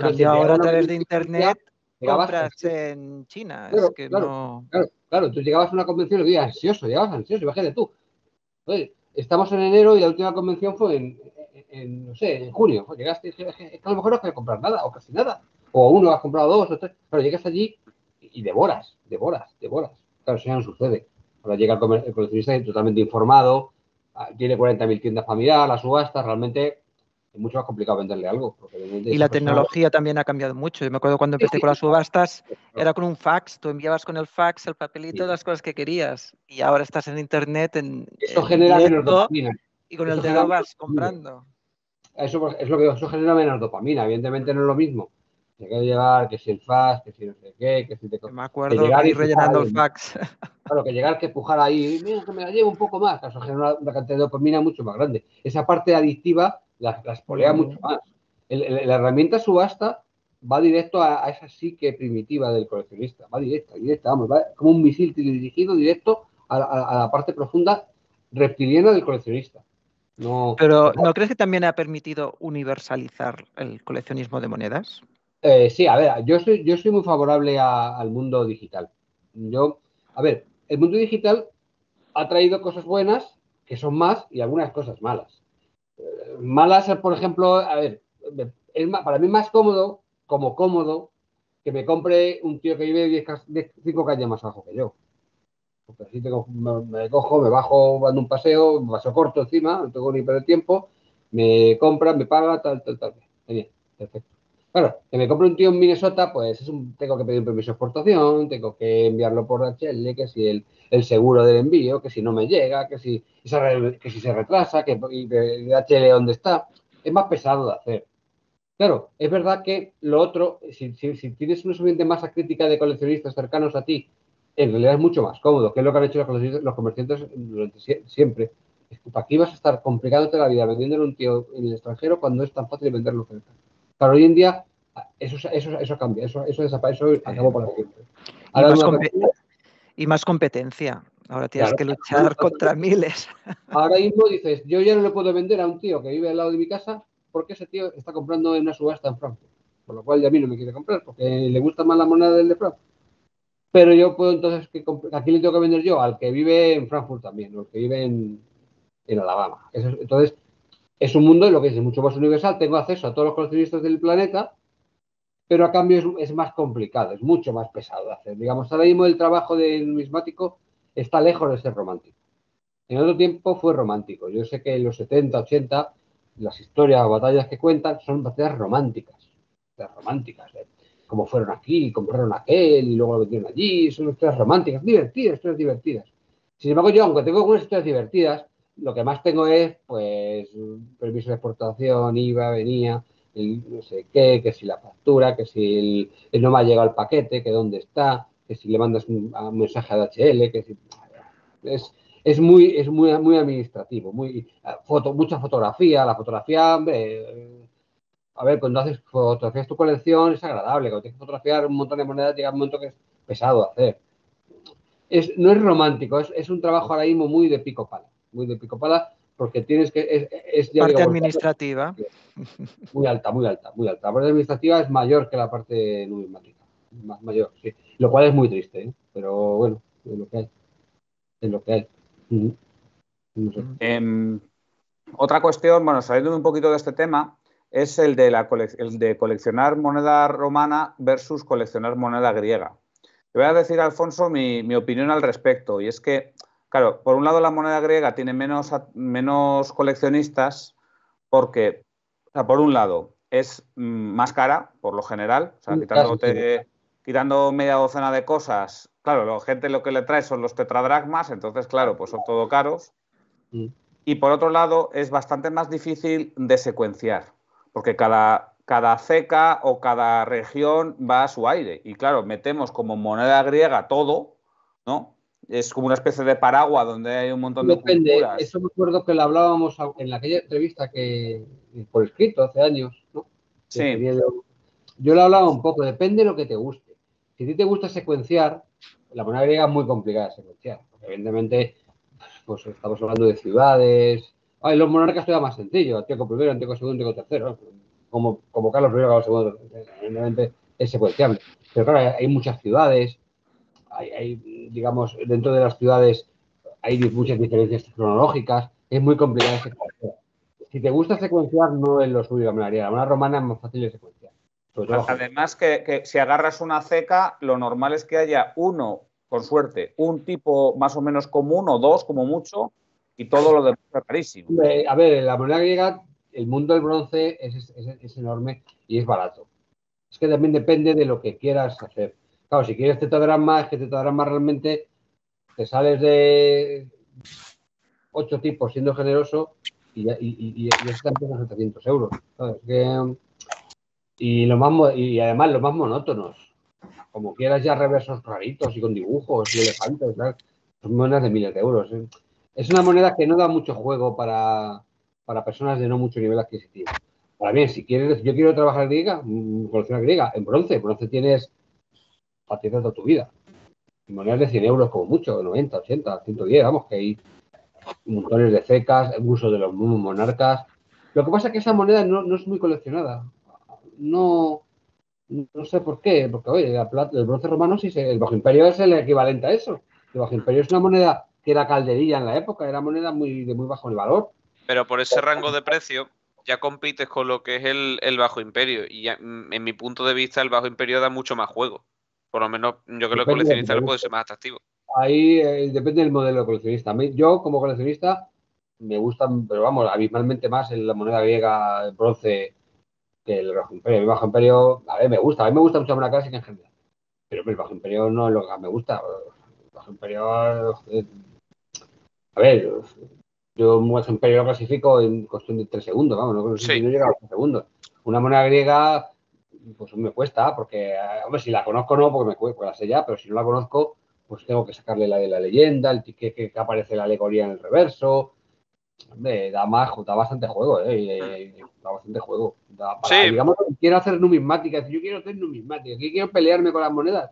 Cambio ahora a través de internet compras en China. Claro, es que claro, no... claro, claro, tú llegabas a una convención y días ansioso, llegabas ansioso, imagínate tú. Estamos en enero y la última convención fue en, no sé, en junio. llegaste y que a lo mejor no vas a comprar nada, o casi nada. O uno has comprado dos o tres. Pero llegas allí y devoras, devoras, devoras. Claro, eso ya no sucede. Ahora llega el, coleccionista totalmente informado, ah, tiene 40.000 tiendas familiares, las subastas, realmente es mucho más complicado venderle algo. y la tecnología también ha cambiado mucho. Yo me acuerdo cuando empecé con las subastas, era con un fax, tú enviabas con el fax el papelito de las cosas que querías y ahora estás en internet en, eso genera menos dopamina. y con el dedo vas comprando. Eso es lo que eso genera menos dopamina, evidentemente no es lo mismo. Hay que llevar que si el fax, que si no sé qué, que si te Me acuerdo que llegar y rellenando el fax. Claro, que llegar que pujar ahí, mira que me la llevo un poco más, eso genera una cantidad de dopamina mucho más grande. Esa parte adictiva las, polea mucho más. la herramienta subasta va directo a, esa psique primitiva del coleccionista, va directa, directa, vamos, va como un misil dirigido directo a, la parte profunda reptiliana del coleccionista. No, Pero ¿no crees que también ha permitido universalizar el coleccionismo de monedas? Eh, sí, a ver, yo soy, yo soy muy favorable al mundo digital. Yo, a ver, el mundo digital ha traído cosas buenas, que son más, y algunas cosas malas malas, por ejemplo, a ver, es para mí más cómodo, como cómodo, que me compre un tío que vive 5 calles más abajo que yo. Porque así tengo, me, cojo, me bajo, dando un paseo, un paso corto encima, no tengo ni perder tiempo, me compra, me paga, tal, tal, tal. Bien, perfecto. Claro, que me compre un tío en Minnesota, pues es un, tengo que pedir un permiso de exportación, tengo que enviarlo por HL, que si el, el seguro del envío, que si no me llega, que si, que si se retrasa, que HL dónde está, es más pesado de hacer. Claro, es verdad que lo otro, si, tienes una suficiente masa crítica de coleccionistas cercanos a ti, en realidad es mucho más cómodo, que es lo que han hecho los comerciantes durante siempre. Que aquí vas a estar complicándote la vida vendiendo un tío en el extranjero cuando es tan fácil venderlo cerca. Pero hoy en día eso, eso, eso cambia, eso, eso desaparece, eso acabó para siempre. y, más competencia. Ahora tienes que luchar contra miles. Ahora mismo dices, yo ya no le puedo vender a un tío que vive al lado de mi casa porque ese tío está comprando en una subasta en Frankfurt. Por lo cual ya a mí no me quiere comprar porque le gusta más la moneda del de Frankfurt. Pero yo puedo entonces, ¿a quién le tengo que vender yo? Al que vive en Frankfurt también, o al que vive en, en Alabama. entonces, es un mundo, lo que es mucho más universal, tengo acceso a todos los coleccionistas del planeta, pero a cambio es, más complicado, es mucho más pesado de hacer. Digamos, ahora mismo el trabajo del numismático está lejos de ser romántico. En otro tiempo fue romántico. Yo sé que en los 70, 80, las historias o batallas que cuentan son batallas románticas. románticas. ¿eh? Como fueron aquí, compraron aquel y luego lo metieron allí. Son historias románticas, divertidas, historias divertidas. Sin embargo, yo, aunque tengo algunas historias divertidas, lo que más tengo es, pues, permiso de exportación, IVA, venía, no sé qué, que si la factura, que si el, no me ha llegado el paquete, que dónde está, que si le mandas un, mensaje a DHL, que si... Es, es muy, es muy, muy administrativo, muy, foto, mucha fotografía, la fotografía, hombre, a ver, cuando haces fotografías tu colección es agradable, cuando tienes que fotografiar un montón de monedas llega un momento que es pesado hacer. Es, no es romántico, es, es un trabajo ahora mismo muy de pico pala, muy de pico pala, porque tienes que... Es, parte administrativa. Muy alta, muy alta, muy alta. La parte administrativa es mayor que la parte numismática, más mayor, sí. Lo cual es muy triste, ¿eh? pero bueno, es lo que hay. Es lo que hay. Em, otra cuestión, bueno, saliendo un poquito de este tema, es el de, la de coleccionar moneda romana versus coleccionar moneda griega. Te voy a decir, Alfonso, mi, opinión al respecto, y es que, claro, por un lado la moneda griega tiene menos, menos coleccionistas porque, por un lado, es mm, más cara, por lo general, o sea, quitando media docena de cosas, claro, la gente lo que le trae son los tetradragmas, entonces, claro, pues son todo caros. Mm. Y por otro lado, es bastante más difícil de secuenciar, porque cada, cada ceca o cada región va a su aire. Y claro, metemos como moneda griega todo, ¿no? Es como una especie de paraguas donde hay un montón de culturas. Eso me acuerdo que lo hablábamos en aquella entrevista que por escrito hace años, ¿no? Sí. Yo lo hablaba un poco, depende de lo que te guste. Si a ti te gusta secuenciar, la moneda griega es muy complicada de secuenciar, porque evidentemente pues estamos hablando de ciudades. Ay, los monarcas todavía más sencillo, Antioco primero, Antioco segundo, Antioco tercero, como, como Carlos I, Carlos segundo, evidentemente es secuenciable. Pero claro, hay muchas ciudades, hay, digamos, dentro de las ciudades hay muchas diferencias cronológicas, es muy complicado secuenciar. Si te gusta secuenciar, no es lo suyo griega. La moneda romana es más fácil de secuenciar. Además, que, si agarras una ceca, lo normal es que haya uno, con suerte, un tipo más o menos común o dos como mucho, y todo lo demás es rarísimo. A ver, la moneda griega, el mundo del bronce es, enorme y es barato. Es que también depende de lo que quieras hacer. Claro, si quieres tetadrama, es que tetadrama realmente te sales de ocho tipos siendo generoso y, y, y, y, están 700 euros. Y, lo más, y además los más monótonos. Como quieras ya reversos raritos y con dibujos y elefantes, son monedas de miles de euros. ¿eh? Es una moneda que no da mucho juego para, personas de no mucho nivel adquisitivo. Ahora bien, si quieres, yo quiero trabajar griega, mm, coleccionar griega, en bronce, en bronce tienes partidas de tu vida. Monedas de 100 euros como mucho, 90, 80, 110, vamos, que hay montones de cecas, el uso de los monarcas. Lo que pasa es que esa moneda no, no es muy coleccionada no, no sé por qué, porque oye, el bronce romano sí, el Bajo Imperio es el equivalente a eso. El Bajo Imperio es una moneda que era calderilla en la época, era moneda muy, de muy bajo valor. Pero por ese rango de precio ya compites con lo que es el, Bajo Imperio y mm, en mi punto de vista el Bajo Imperio da mucho más juego. Por lo menos yo creo que el coleccionista puede ser más atractivo. Ahí eh, depende del modelo de coleccionista. Yo como coleccionista me gustan, pero vamos, abismalmente más en la moneda griega, el bronce que el Bajo Imperio. El Bajo Imperio, a ver, me gusta. A mí me gusta mucho la clásica en general. Pero el Bajo Imperio no es lo que me gusta. El Bajo Imperio. Eh, a ver, yo un Bajo Imperio lo clasifico en cuestión de tres segundos, vamos, no, sí. no llega a tres segundos. Una moneda griega, pues me cuesta, porque, hombre, si la conozco no, porque me cuesta, pues la sé ya, pero si no la conozco, pues tengo que sacarle la de la leyenda, el que, que aparece la alegoría en el reverso, Hombre, da más, da bastante juego, ¿eh? Da bastante juego. Digamos que quiero hacer numismática, yo quiero hacer numismática, que quiero pelearme con las monedas.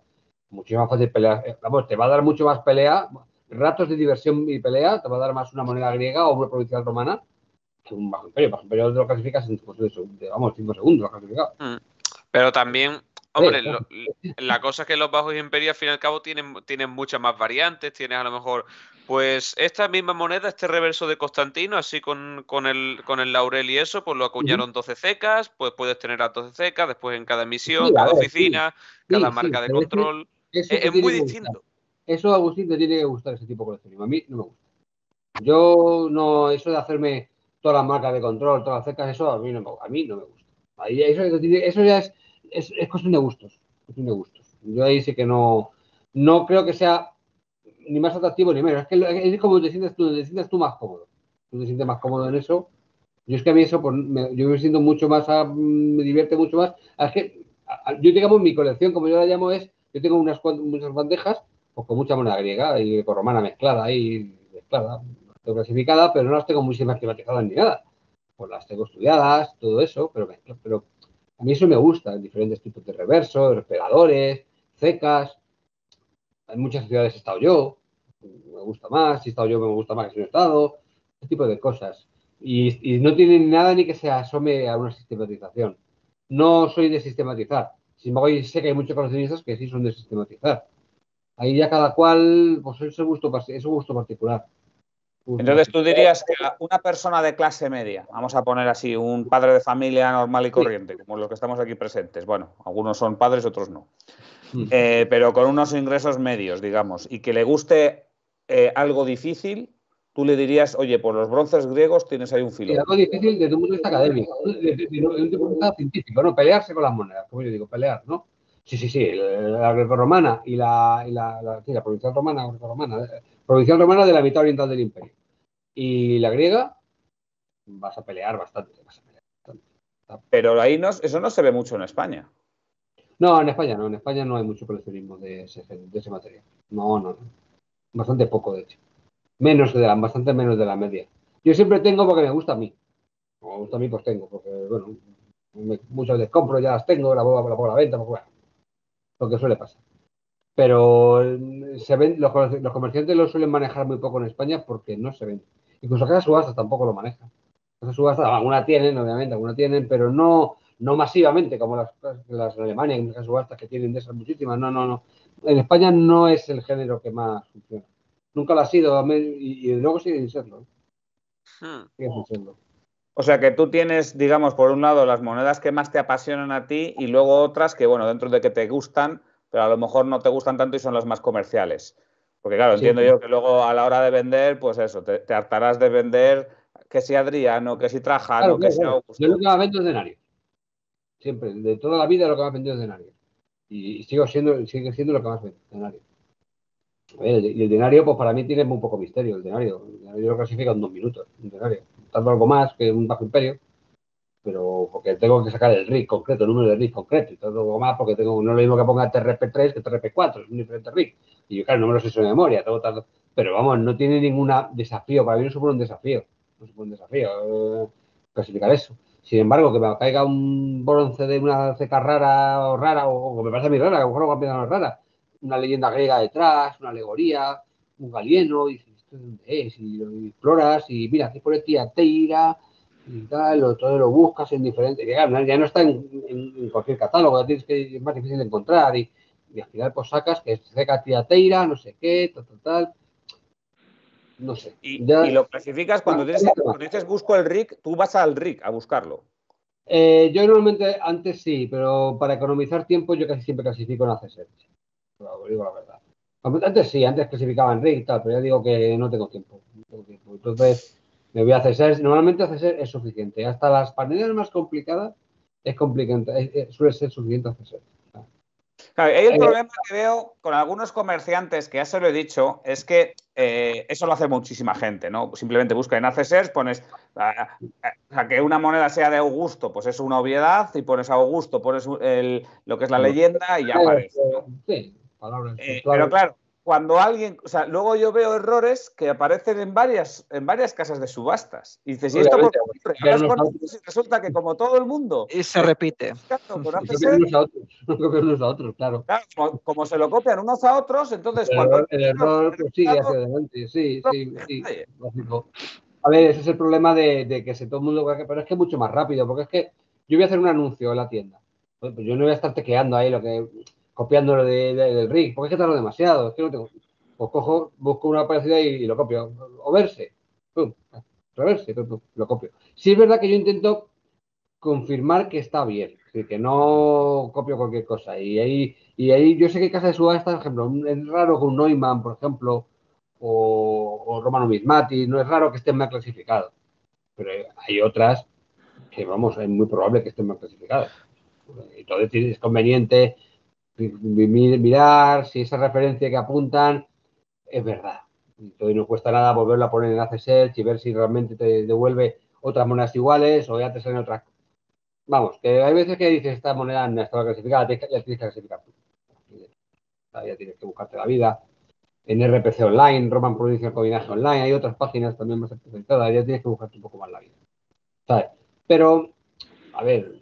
Mucho más fácil pelear. Eh, vamos, te va a dar mucho más pelea, ratos de diversión y pelea, te va a dar más una moneda griega o una provincial romana que un bajo imperio. Bajo imperio lo clasificas en, pues, de, vamos, 5 segundos, lo clasificado. Mm. Pero también Hombre, la cosa es que los bajos imperios al fin y al cabo tienen, tienen muchas más variantes. Tienes a lo mejor, pues, esta misma moneda, este reverso de Constantino, así con, el, con el laurel y eso, pues lo acuñaron 12 cecas, pues puedes tener a 12 cecas, después en cada emisión, cada oficina, cada marca de control. Es, muy distinto. Eso, Agustín, te tiene que gustar ese tipo de coleccionismo. A mí no me gusta. Yo no, eso de hacerme todas las marcas de control, todas las cecas, eso a mí no me, a mí no me gusta. Ahí, eso, eso ya es es, es cuestión de gustos. Cuestión de gustos. Yo ahí sí que no, no creo que sea ni más atractivo ni menos. Es que es como te sientes tú, te tú más cómodo. Tú te sientes más cómodo en eso. Yo es que a mí eso, pues, me, yo me siento mucho más, me divierte mucho más. Es que yo, digamos, mi colección, como yo la llamo, es, yo tengo unas muchas bandejas, pues con mucha moneda griega y con romana mezclada ahí, mezclada, clasificada, pero no las tengo muy sistematizadas ni nada. Pues las tengo estudiadas, todo eso, pero, pero a mí eso me gusta, diferentes tipos de reversos, respiradores, cecas. En muchas ciudades he estado yo, me gusta más, si he estado yo me gusta más que si no he estado, ese tipo de cosas. Y, no tiene nada ni que se asome a una sistematización. No soy de sistematizar. Sin embargo, sé que hay muchos coleccionistas que sí son de sistematizar. Ahí ya cada cual, pues es su gusto, es un gusto particular. Entonces tú dirías que una persona de clase media, vamos a poner así, un padre de familia normal y corriente, como los que estamos aquí presentes, bueno, algunos son padres, otros no, eh, pero con unos ingresos medios, digamos, y que le guste eh, algo difícil, tú le dirías, oye, por los bronces griegos tienes ahí un filo. algo difícil desde un punto de vista académico, desde, un punto de vista científico, ¿no? Pelearse con las monedas, como yo digo, pelear, ¿no? Sí, sí, sí, la greco-romana y la, y la, la, sí, la provincial romana, romana eh, provincial romana de la mitad oriental del imperio. Y la griega, vas a pelear bastante, Pero ahí no, eso no se ve mucho en España. No, en España no, en España no hay mucho coleccionismo de ese, de ese material. No, no, no. Bastante poco, de hecho. Menos de la, bastante menos de la media. Yo siempre tengo porque me gusta a mí. Como me gusta a mí, pues tengo, porque, bueno, muchas veces compro, ya las tengo, la pongo, la, a la venta, pues bueno, lo que suele pasar. Pero eh, se ven, los, comerciantes lo suelen manejar muy poco en España porque no se ven. Incluso casas subastas tampoco lo manejan. Casas subastas, alguna tienen, obviamente, alguna tienen, pero no, no masivamente como las, las de Alemania, que casas subastas que tienen de esas muchísimas. No, no, no. En España no es el género que más funciona. Nunca lo ha sido y, luego sigue sin serlo. Hmm. Sigue sin serlo. O sea que tú tienes, digamos, por un lado las monedas que más te apasionan a ti y luego otras que, bueno, dentro de que te gustan, pero a lo mejor no te gustan tanto y son las más comerciales. Porque claro, entiendo yo que luego a la hora de vender, pues eso, te, hartarás de vender que si Adriano, que si Trajano, que si Augusto. Yo lo que más vendo es denario. Siempre, de toda la vida lo que más vendido es denario. Y sigo siendo, sigue siendo lo que más vendo, denario. y el denario, pues para mí tiene muy poco misterio, el denario. El denario lo clasifica en dos minutos, un denario. Tanto algo más que un bajo imperio pero porque tengo que sacar el RIC concreto, el número de RIC concreto y todo lo más, porque tengo, no es lo mismo que ponga TRP3 que TRP4, es un diferente RIC. Y yo, claro, no me lo sé de memoria, todo, pero vamos, no tiene ningún desafío, para mí no supone un desafío, no supone un desafío eh, clasificar eso. Sin embargo, que me caiga un bronce de una ceca rara o rara, o, me parece a mí rara, que a lo mejor no es rara, una leyenda griega detrás, una alegoría, un galieno, y dices, ¿esto dónde es? Y lo exploras, y mira, aquí pone tía Teira, y tal, todo lo buscas en diferentes, ya no está en, cualquier catálogo, tienes que, es más difícil de encontrar y, al final pues sacas que es seca tiateira, no sé qué, tal, tal, no sé. Y, lo clasificas cuando, dices busco el RIC, tú vas al RIC a buscarlo. Eh, yo normalmente antes sí, pero para economizar tiempo yo casi siempre clasifico en digo la verdad. Antes sí, antes clasificaba en RIC y tal, pero ya digo que no tengo tiempo. No tengo tiempo. Entonces, me voy a hacer Normalmente hacer es suficiente. Hasta las paneles más complicadas es complicante, suele ser suficiente hacer Claro, el eh, problema que veo con algunos comerciantes, que ya se lo he dicho, es que eh, eso lo hace muchísima gente, ¿no? Simplemente busca en ACSERS, pones, a, que una moneda sea de Augusto, pues es una obviedad, y pones a Augusto, pones el, lo que es la leyenda y ya aparece. Sí, palabras. Eh, pero claro, cuando alguien, o sea, luego yo veo errores que aparecen en varias, en varias casas de subastas. Y dices, ¿y esto por qué Y resulta que como todo el mundo. Y se repite. claro. como, se lo copian unos a otros, entonces el cuando. Error, el error pues sigue hacia adelante, sí, sí, sí. A ver, ese es el problema de, que se todo el mundo. Pero es que es mucho más rápido, porque es que yo voy a hacer un anuncio en la tienda Pues, pues yo no voy a estar tecleando ahí lo que, copiándolo de, del RIG, porque es que tardo demasiado, es que no tengo. Pues cojo, busco una parecida y, lo copio. O verse, pum, reverse, lo copio. Sí es verdad que yo intento confirmar que está bien, que no copio cualquier cosa. Y ahí, y ahí yo sé que casa de subasta, por ejemplo, es raro que un Neumann, por ejemplo, o, o Romano Mismati, no es raro que estén mal clasificados. Pero hay otras que, vamos, es muy probable que estén mal clasificadas. Entonces es conveniente mirar si esa referencia que apuntan es verdad. Entonces no cuesta nada volverla a poner en ACSearch y ver si realmente te devuelve otras monedas iguales o ya te salen otras. Vamos, que hay veces que dices esta moneda no estaba clasificada, ya tienes que clasificar Ya tienes que buscarte la vida. En RPC Online, Roman Provincial Codinaje Online, hay otras páginas también más especializadas, ya tienes que buscarte un poco más la vida. ¿Sabes? Pero, a ver,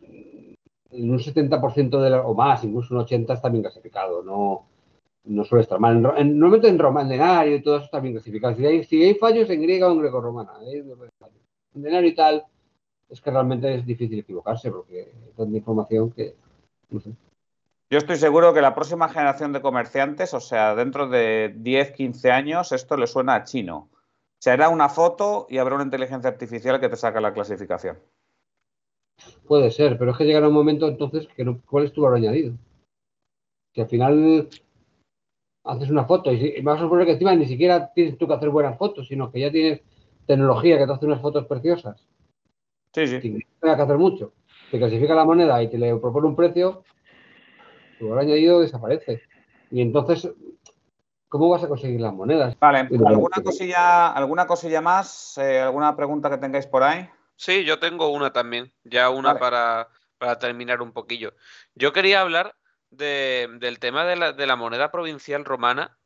en un 70% de o más, incluso un 80% está bien clasificado, no, no suele estar mal. En, normalmente en romanenario y todo eso está bien clasificado. Si hay, si hay fallos en griega o en greco-romana, ¿eh? en y tal, es que realmente es difícil equivocarse porque hay tanta información que, no sé. Yo estoy seguro que la próxima generación de comerciantes, o sea, dentro de 10, 15 años, esto le suena a chino. Se hará una foto y habrá una inteligencia artificial que te saca la clasificación. Puede ser, pero es que llegará un momento entonces que no, ¿cuál es tu valor añadido? Que al final haces una foto y, vas a suponer que encima ni siquiera tienes tú que hacer buenas fotos, sino que ya tienes tecnología que te hace unas fotos preciosas. Sí, sí. Sin que hacer mucho. Te clasifica la moneda y te le propone un precio, tu valor añadido desaparece. Y entonces, ¿cómo vas a conseguir las monedas? Vale, ¿alguna cosilla, alguna cosilla más? Eh, ¿Alguna pregunta que tengáis por ahí? Sí, yo tengo una también, ya una para, terminar un poquillo. Yo quería hablar del tema de la, de la, moneda provincial romana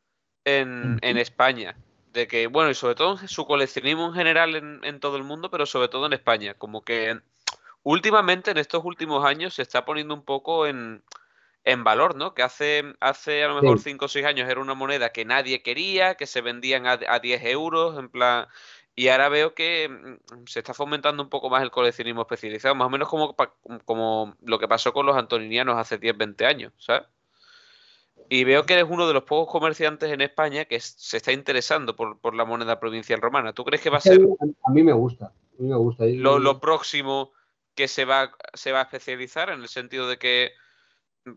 en, España. De que, bueno, y sobre todo su coleccionismo en general en, en, todo el mundo, pero sobre todo en España. Como que últimamente, en estos últimos años, se está poniendo un poco en, en valor, ¿no? Que hace, hace a lo mejor 5 o 6 años era una moneda que nadie quería, que se vendían a, a 10 euros, en plan, y ahora veo que mm, se está fomentando un poco más el coleccionismo especializado, más o menos como, como lo que pasó con los antoninianos hace 10, 20 años, ¿sabes? Y veo que eres uno de los pocos comerciantes en España que se está interesando por, la moneda provincial romana. ¿Tú crees que va a ser... A mí me gusta, a mí me gusta. Lo, lo próximo que se va, se va a especializar en el sentido de que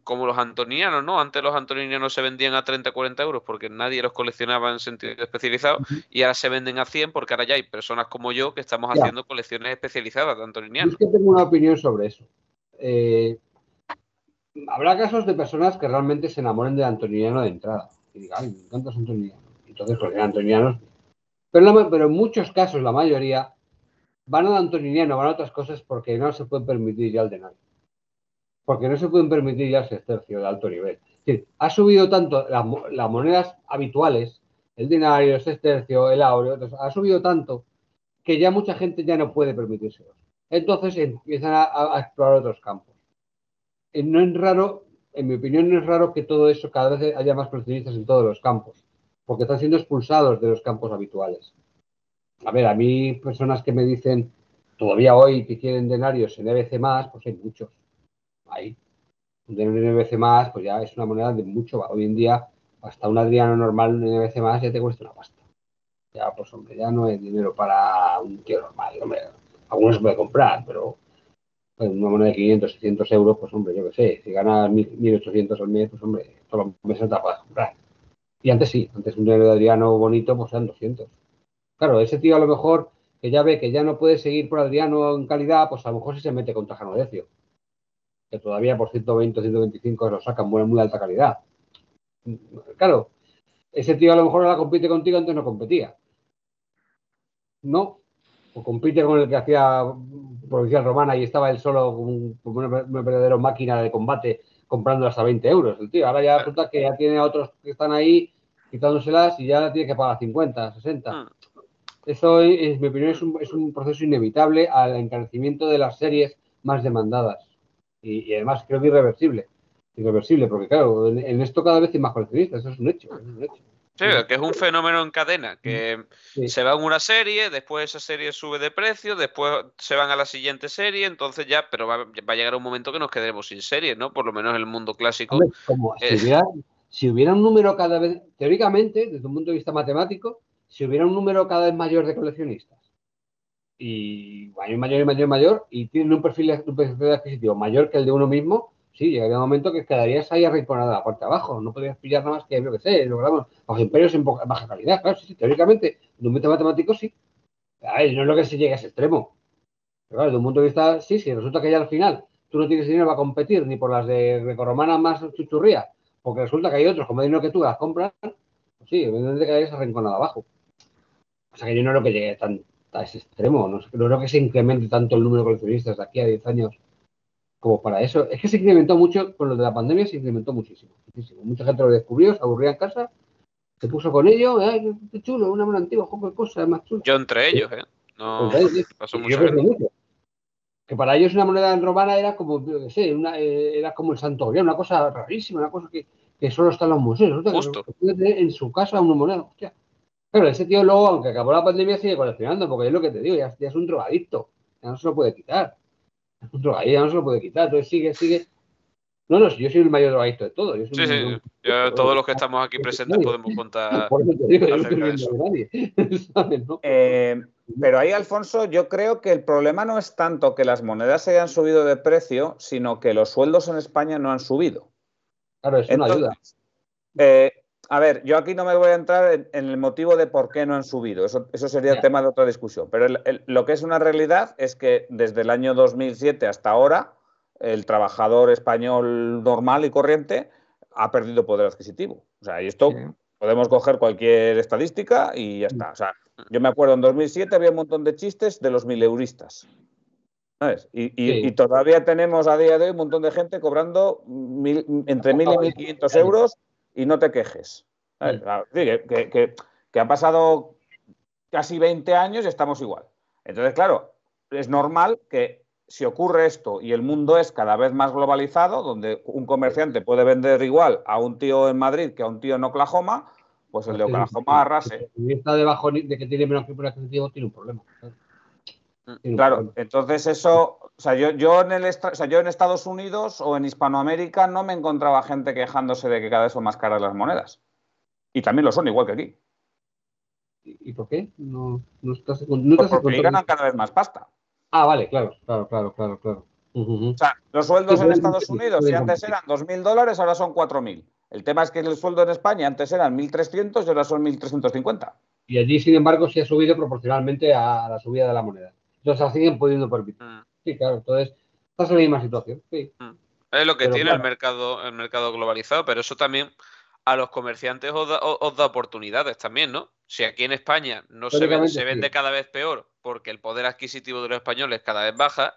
como los antonianos, ¿no? Antes los antonianos se vendían a 30, 40 euros porque nadie los coleccionaba en sentido especializado y ahora se venden a 100 porque ahora ya hay personas como yo que estamos haciendo colecciones especializadas de antonianos. es que tengo una opinión sobre eso. Eh, habrá casos de personas que realmente se enamoren de antoniano de entrada y digan, ay, me encantan los antonianos. Entonces, pues antonianos. Pero, pero en muchos casos, la mayoría, van al antoniniano, van a otras cosas porque no se puede permitir ya el denario porque no se pueden permitir ya ese tercio de alto nivel. ha subido tanto las monedas habituales, el dinario, el sextercio, el áureo, ha subido tanto que ya mucha gente ya no puede permitírselo. Entonces empiezan a, explorar otros campos. Eh, no es raro, en mi opinión, no es raro que todo eso cada vez haya más coleccionistas en todos los campos, porque están siendo expulsados de los campos habituales. A ver, a mí personas que me dicen todavía hoy que quieren denarios en EBC más, pues hay muchos ahí. De un NBC más, pues ya es una moneda de mucho. Hoy en día, hasta un Adriano normal, un NBC más, ya te cuesta una pasta. Ya, pues hombre, ya no es dinero para un tío normal. Hombre, algunos puede comprar, pero pues, una moneda de 500, 600 euros, pues hombre, yo qué sé, si ganas 1.800 al mes, pues hombre, todos los meses te la puedes comprar. Y antes sí, antes un dinero de Adriano bonito, pues eran 200. Claro, ese tío a lo mejor que ya ve que ya no puede seguir por Adriano en calidad, pues a lo mejor sí se mete con Trajano Decio que todavía por 120 o 125 lo sacan muy, muy alta calidad. Claro, ese tío a lo mejor ahora compite contigo, antes no competía. No, o compite con el que hacía provincial romana y estaba él solo como una, verdadera máquina de combate comprando hasta 20 euros. El tío ahora ya resulta que ya tiene a otros que están ahí quitándoselas y ya tiene que pagar 50, 60. Hmm. Eso, en mi opinión, es un, es un proceso inevitable al encarecimiento de las series más demandadas y, además creo que irreversible. Irreversible, porque claro, en, esto cada vez hay más coleccionistas, eso es un hecho. Sí, que es un fenómeno en cadena, que se va en una serie, después esa serie sube de precio, después se van a la siguiente serie, entonces ya, pero va, a llegar un momento que nos quedaremos sin series, ¿no? Por lo menos en el mundo clásico. si, hubiera, un número cada vez, teóricamente, desde un punto de vista matemático, si hubiera un número cada vez mayor de coleccionistas, y mayor, mayor, mayor, mayor, y tienen un perfil, un perfil adquisitivo mayor que el de uno mismo, sí, llegaría un momento que quedarías ahí arrinconado a la parte abajo, no podrías pillar nada más que, lo que sé, logramos los imperios en baja calidad, claro, sí, sí, teóricamente, de un punto matemático sí. No es lo que se llegue a ese extremo. Pero claro, desde un punto de vista, sí, sí, resulta que ya al final tú no tienes dinero para competir ni por las de Recorromana más chuchurría, porque resulta que hay otros con más dinero que tú las compran, pues sí, evidentemente quedarías arrinconado abajo. O sea que yo no creo que llegue tan, a ese extremo, no, no creo que se incremente tanto el número de coleccionistas de aquí a 10 años como para eso. Es que se incrementó mucho, con lo de la pandemia se incrementó muchísimo. Mucha gente lo descubrió, se aburría en casa, se puso con ello, ay, qué chulo, una moneda antigua, de cosas, más chulo. Yo entre ellos, ¿eh? No, pasó mucho. Que para ellos una moneda romana era como, yo qué sé, una, eh, era como el santo una cosa rarísima, una cosa que, que solo está en los museos. Justo. en su casa una moneda, hostia. Pero ese tío luego, aunque acabó la pandemia, sigue coleccionando, porque es lo que te digo, ya, ya es un drogadicto, ya no se lo puede quitar ahí ya no se lo puede quitar, entonces sigue, sigue. No, no, yo soy el mayor drogadicto de todos. sí, sí, todos los que estamos aquí presentes podemos contar. Por eso te digo, yo no estoy nadie. Eh, pero ahí, Alfonso, yo creo que el problema no es tanto que las monedas se hayan subido de precio, sino que los sueldos en España no han subido. Claro, eso no ayuda. Eh, a ver, yo aquí no me voy a entrar en, el motivo de por qué no han subido, eso, sería el tema de otra discusión, pero lo que es una realidad es que desde el año 2007 hasta ahora, el trabajador español normal y corriente ha perdido poder adquisitivo. O sea, y esto podemos coger cualquier estadística y ya está. O sea, yo me acuerdo en 2007 había un montón de chistes de los mileuristas. ¿sabes? Y, todavía tenemos a día de hoy un montón de gente cobrando entre 1.000 y 1.500 euros y no te quejes. Que, ha pasado casi 20 años y estamos igual. Entonces, claro, es normal que si ocurre esto y el mundo es cada vez más globalizado, donde un comerciante puede vender igual a un tío en Madrid que a un tío en Oklahoma, pues el de Oklahoma arrase. Si está debajo de que tiene menos que tiene un problema. Claro, entonces eso, o sea, yo, yo, en el, yo en Estados Unidos o en Hispanoamérica no me encontraba gente quejándose de que cada vez son más caras las monedas. Y también lo son, igual que aquí. ¿Y, por qué? No, no estás, no pues porque ganan cada vez más pasta. Ah, vale, claro, claro, claro, claro, claro. O sea, los sueldos en Estados Unidos, si antes eran 2.000 dólares, ahora son 4.000. El tema es que el sueldo en España antes eran 1.300 y ahora son 1.350. Y allí, sin embargo, sí ha subido proporcionalmente a la subida de la moneda. Entonces, siguen pudiendo permitir. Mm. Sí, claro, entonces, esta es la misma situación. Sí. Mm. Es lo que tiene el mercado, el mercado globalizado, pero eso también a los comerciantes os da, oportunidades también, ¿no? Si aquí en España no se, vende, se vende cada vez peor porque el poder adquisitivo de los españoles cada vez baja,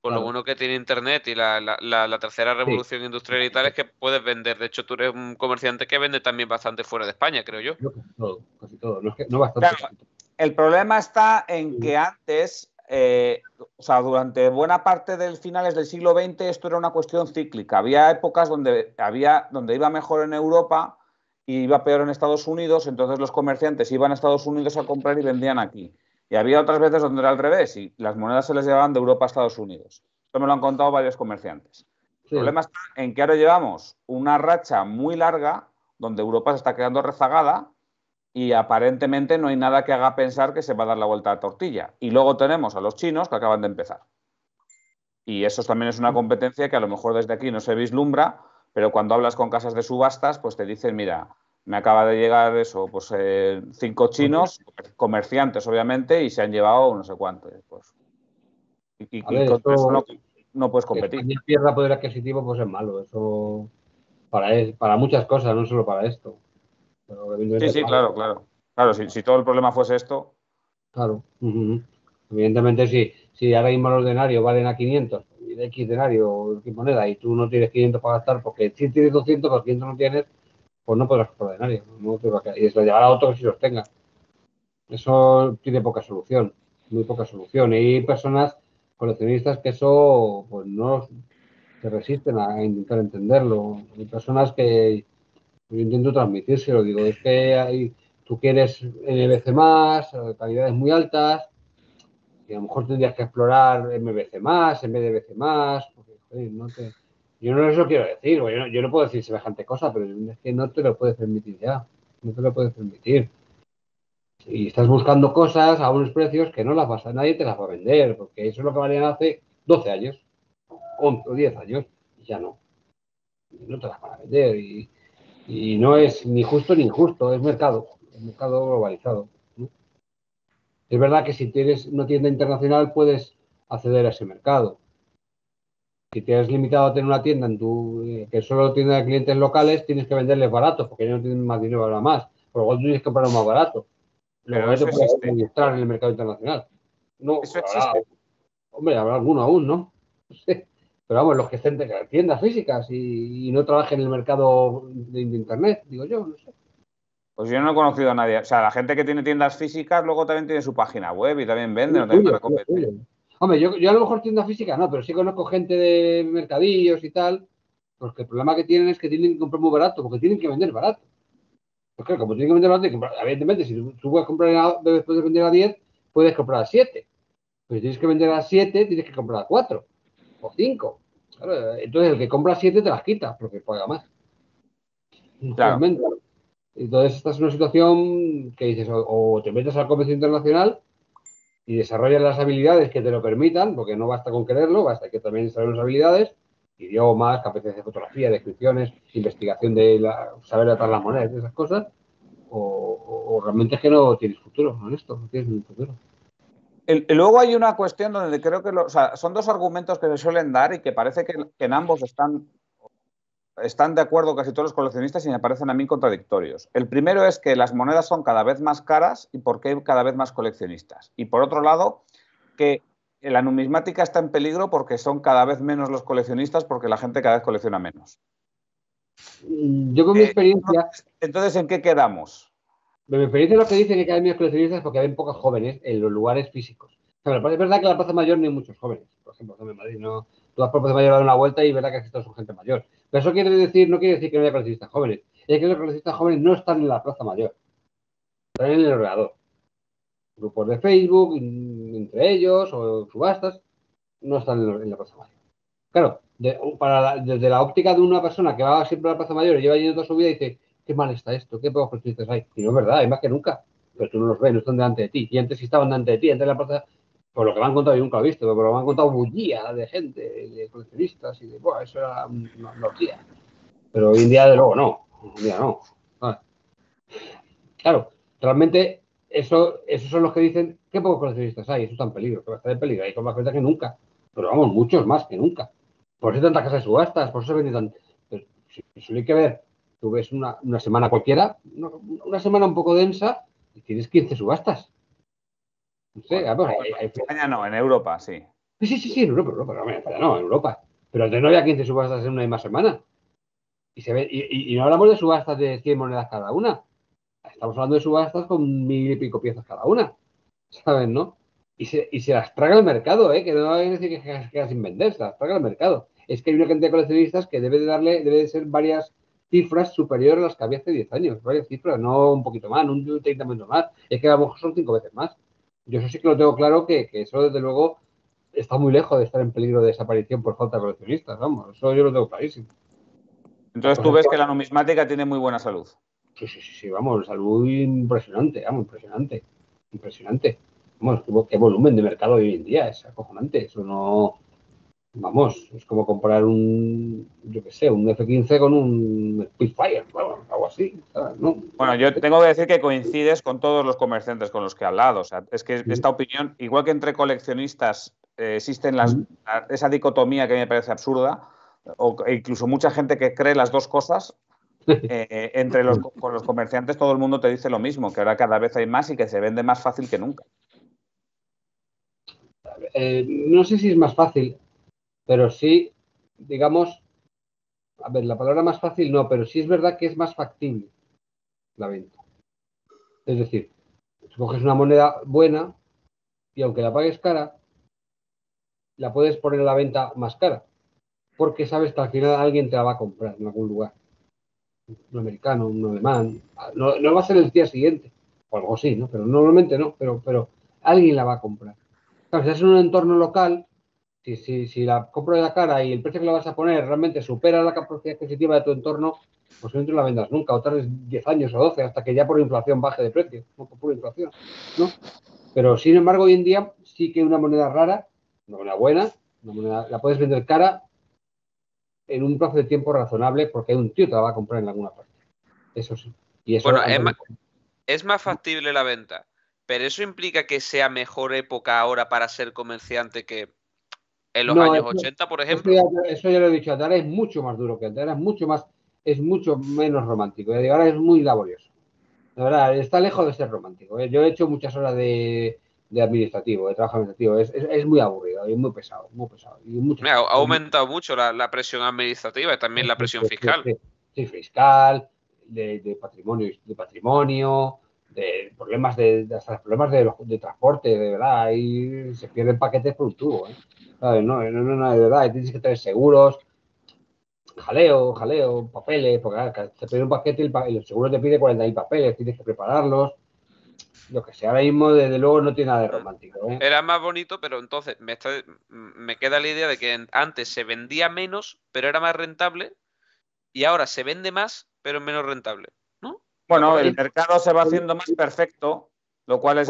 pues lo bueno que tiene Internet y la, tercera revolución industrial y tal es que puedes vender. De hecho, tú eres un comerciante que vende también bastante fuera de España, creo yo. Casi todo, casi todo. No, es que, no bastante. el problema está en que antes eh, o sea, durante buena parte del finales del siglo XX esto era una cuestión cíclica. Había épocas donde, había, donde iba mejor en Europa y iba peor en Estados Unidos, entonces los comerciantes iban a Estados Unidos a comprar y vendían aquí. Y había otras veces donde era al revés y las monedas se les llevaban de Europa a Estados Unidos. Esto me lo han contado varios comerciantes. El problema está en que ahora llevamos una racha muy larga donde Europa se está quedando rezagada y aparentemente no hay nada que haga pensar que se va a dar la vuelta a la tortilla. Y luego tenemos a los chinos que acaban de empezar. Y eso también es una competencia que a lo mejor desde aquí no se vislumbra, pero cuando hablas con casas de subastas, pues te dicen, mira, me acaba de llegar eso, pues eh, cinco chinos, comerciantes obviamente, y se han llevado no sé cuánto. Pues, y, eso no, puedes competir. Si pierda poder adquisitivo, pues es malo. Eso para, para muchas cosas, no solo para esto. Sí, sí, claro, claro. Claro, si, todo el problema fuese esto. Claro. Evidentemente, si, si ahora mismo los denarios valen a 500, X denario o X moneda, y tú no tienes 500 para gastar porque si tienes 200, pero 500 no tienes, pues no podrás comprar denario. No y eso llevará a otros si los tenga. Eso tiene poca solución, muy poca solución. Y hay personas, coleccionistas, que eso pues no se resisten a intentar entenderlo. Hay personas que Yo intento transmitírselo, digo, es que tú quieres NBC más, calidades muy altas, y a lo mejor tendrías que explorar MBC más, MDBC más, porque no te... Yo no eso quiero decir, yo no, yo no puedo decir semejante cosa, pero es que no te lo puedes permitir ya, no te lo puedes permitir. Y estás buscando cosas a unos precios que no las vas a, nadie te las va a vender, porque eso es lo que valían hace 12 años, 11 o 10 años, y ya no. no te las van a vender. Y, no es ni justo ni injusto, es mercado, es mercado globalizado. Es verdad que si tienes una tienda internacional puedes acceder a ese mercado. Si tienes limitado a tener una tienda en tu, eh, que solo tiene clientes locales, tienes que venderles baratos porque ellos no tienen más dinero para más. Por lo cual tú tienes que comprar más barato. Pero eso existe. en el mercado internacional. No, eso existe. hombre, habrá alguno aún, ¿no? Pero vamos, los que estén en tiendas físicas y, no trabajen en el mercado de, Internet, digo yo, no sé. Pues yo no he conocido a nadie. O sea, la gente que tiene tiendas físicas luego también tiene su página web y también vende, no también Hombre, yo, yo, a lo mejor tienda física no, pero sí conozco gente de mercadillos y tal, porque el problema que tienen es que tienen que comprar muy barato, porque tienen que vender barato. Pues claro, como tienes que vender a 10, evidentemente, si tú puedes comprar después de vender a 10, puedes comprar a 7. Pues si tienes que vender a 7, tienes que comprar a 4 o 5. entonces el que compra a 7 te las quita porque paga más. Claro. Entonces esta es una situación que dices, o, te metes al comercio internacional y desarrollas las habilidades que te lo permitan, porque no basta con quererlo, basta que también desarrolles las habilidades, idiomas, capacidades de fotografía, descripciones, investigación de la, saber atar las monedas, esas cosas, o, realmente es que no tienes futuro en esto, no tienes futuro. Luego hay una cuestión donde creo que son dos argumentos que se suelen dar y que parece que, en ambos están, están de acuerdo casi todos los coleccionistas y me parecen a mí contradictorios. El primero es que las monedas son cada vez más caras y porque hay cada vez más coleccionistas. Y por otro lado, que la numismática está en peligro porque son cada vez menos los coleccionistas porque la gente cada vez colecciona menos. Yo con mi eh, experiencia... Entonces, ¿en qué quedamos? De mi experiencia lo que dicen que hay menos coleccionistas porque hay pocos jóvenes en los lugares físicos. es verdad que en la Plaza Mayor no hay muchos jóvenes. Por ejemplo, en Madrid no... Tú vas por Plaza Mayor a una vuelta y verdad que son gente mayor. Pero eso quiere decir, no quiere decir que no haya coleccionistas jóvenes. Es que los coleccionistas jóvenes no están en la Plaza Mayor. Están en el ordenador grupos de Facebook, entre ellos, o subastas, no están en, la Plaza Mayor. Claro, para desde la óptica de una persona que va siempre a la Plaza Mayor y lleva yendo toda su vida y dice, qué mal está esto, qué pocos coleccionistas hay. Y no es verdad, hay más que nunca. Pero tú no los ves, no están delante de ti. Y antes sí estaban delante de ti, antes de la plaza, por lo que me han contado, yo nunca lo he visto, pero me han contado bullía de gente, de coleccionistas y de, bueno, eso era una noticia. Pero hoy en día, de luego, no. Hoy en día no. Claro, realmente eso, esos son los que dicen qué pocos coleccionistas hay, eso está en peligro, que va a estar en peligro, hay con más cuenta que nunca, pero vamos, muchos más que nunca. Por eso hay tantas casas subastas, por eso se vende tan... Pero, si, hay que ver, tú ves una, semana cualquiera, una, semana un poco densa, y tienes 15 subastas. No sé, en España no, en Europa sí. Sí, sí, sí, en Europa, Europa no, en España no, en Europa. Pero antes no había 15 subastas en una misma semana. Y, se ve, y, y no hablamos de subastas de 100 monedas cada una estamos hablando de subastas con mil y pico piezas cada una, ¿saben, no? Y se, y se las traga el mercado, ¿eh? Que no hay que decir que queda sin vender, se las traga el mercado. Es que hay una cantidad de coleccionistas que debe de darle, debe de ser varias cifras superiores a las que había hace 10 años, varias cifras, no un poquito más, no un 30 menos más, es que a lo mejor son cinco veces más. Yo eso sí que lo tengo claro que, que eso desde luego está muy lejos de estar en peligro de desaparición por falta de coleccionistas, vamos, eso yo lo tengo clarísimo. Entonces tú ves que la numismática tiene muy buena salud. Sí, sí, sí, vamos, salud impresionante, vamos, impresionante, impresionante. Vamos, qué, volumen de mercado hoy en día, es acojonante, eso no, vamos, es como comprar un, yo qué sé, un F-15 con un Spitfire, algo así. Bueno, yo tengo que decir que coincides con todos los comerciantes con los que he hablado. O sea, es que esta opinión, igual que entre coleccionistas eh, existen las, esa dicotomía que me parece absurda, o incluso mucha gente que cree las dos cosas, eh, entre los, con los comerciantes todo el mundo te dice lo mismo, que ahora cada vez hay más y que se vende más fácil que nunca. Eh, no sé si es más fácil, pero sí, digamos, a ver, la palabra más fácil no, pero sí es verdad que es más factible la venta. Es decir, coges una moneda buena y aunque la pagues cara, la puedes poner a la venta más cara, porque sabes que al final alguien te la va a comprar en algún lugar. un americano, un alemán. No, no va a ser el día siguiente, o algo así, ¿no? Pero normalmente no, pero, pero alguien la va a comprar. Claro, si es en un entorno local, si, si, si la compro de la cara y el precio que le vas a poner realmente supera la capacidad adquisitiva de tu entorno, pues no la vendas nunca, o tardes 10 años o 12 hasta que ya por inflación baje de precio, no por pura inflación, ¿no? Pero sin embargo, hoy en día sí que una moneda rara, una moneda buena, una moneda, la puedes vender cara en un plazo de tiempo razonable porque hay un tío que la va a comprar en alguna parte. Eso sí. Y eso bueno, es más, es más factible la venta, pero eso implica que sea mejor época ahora para ser comerciante que en los años 80, por ejemplo. Eso ya, lo he dicho, ahora es mucho más duro que antes, ahora es mucho más, es mucho menos romántico. Ahora es muy laborioso. La verdad, está lejos de ser romántico. ¿eh? Yo he hecho muchas horas de, administrativo, de trabajo administrativo. Es, muy aburrido y muy pesado, muy pesado. ha aumentado mucho la, presión administrativa y también la presión fiscal. Sí, fiscal, de, patrimonio, de patrimonio, de problemas de, problemas de, transporte, de verdad, y se pierden paquetes por un tubo, ¿eh? No, no, no, de verdad, tienes que tener seguros, jaleo, jaleo, papeles, porque te pide un paquete y el, seguro te pide 40.000 papeles, tienes que prepararlos. Lo que sea, ahora mismo, desde luego, no tiene nada de romántico. ¿eh? Era más bonito, pero entonces me, me queda la idea de que antes se vendía menos, pero era más rentable, y ahora se vende más, pero menos rentable. ¿No? Bueno, el mercado se va haciendo más perfecto, lo cual es.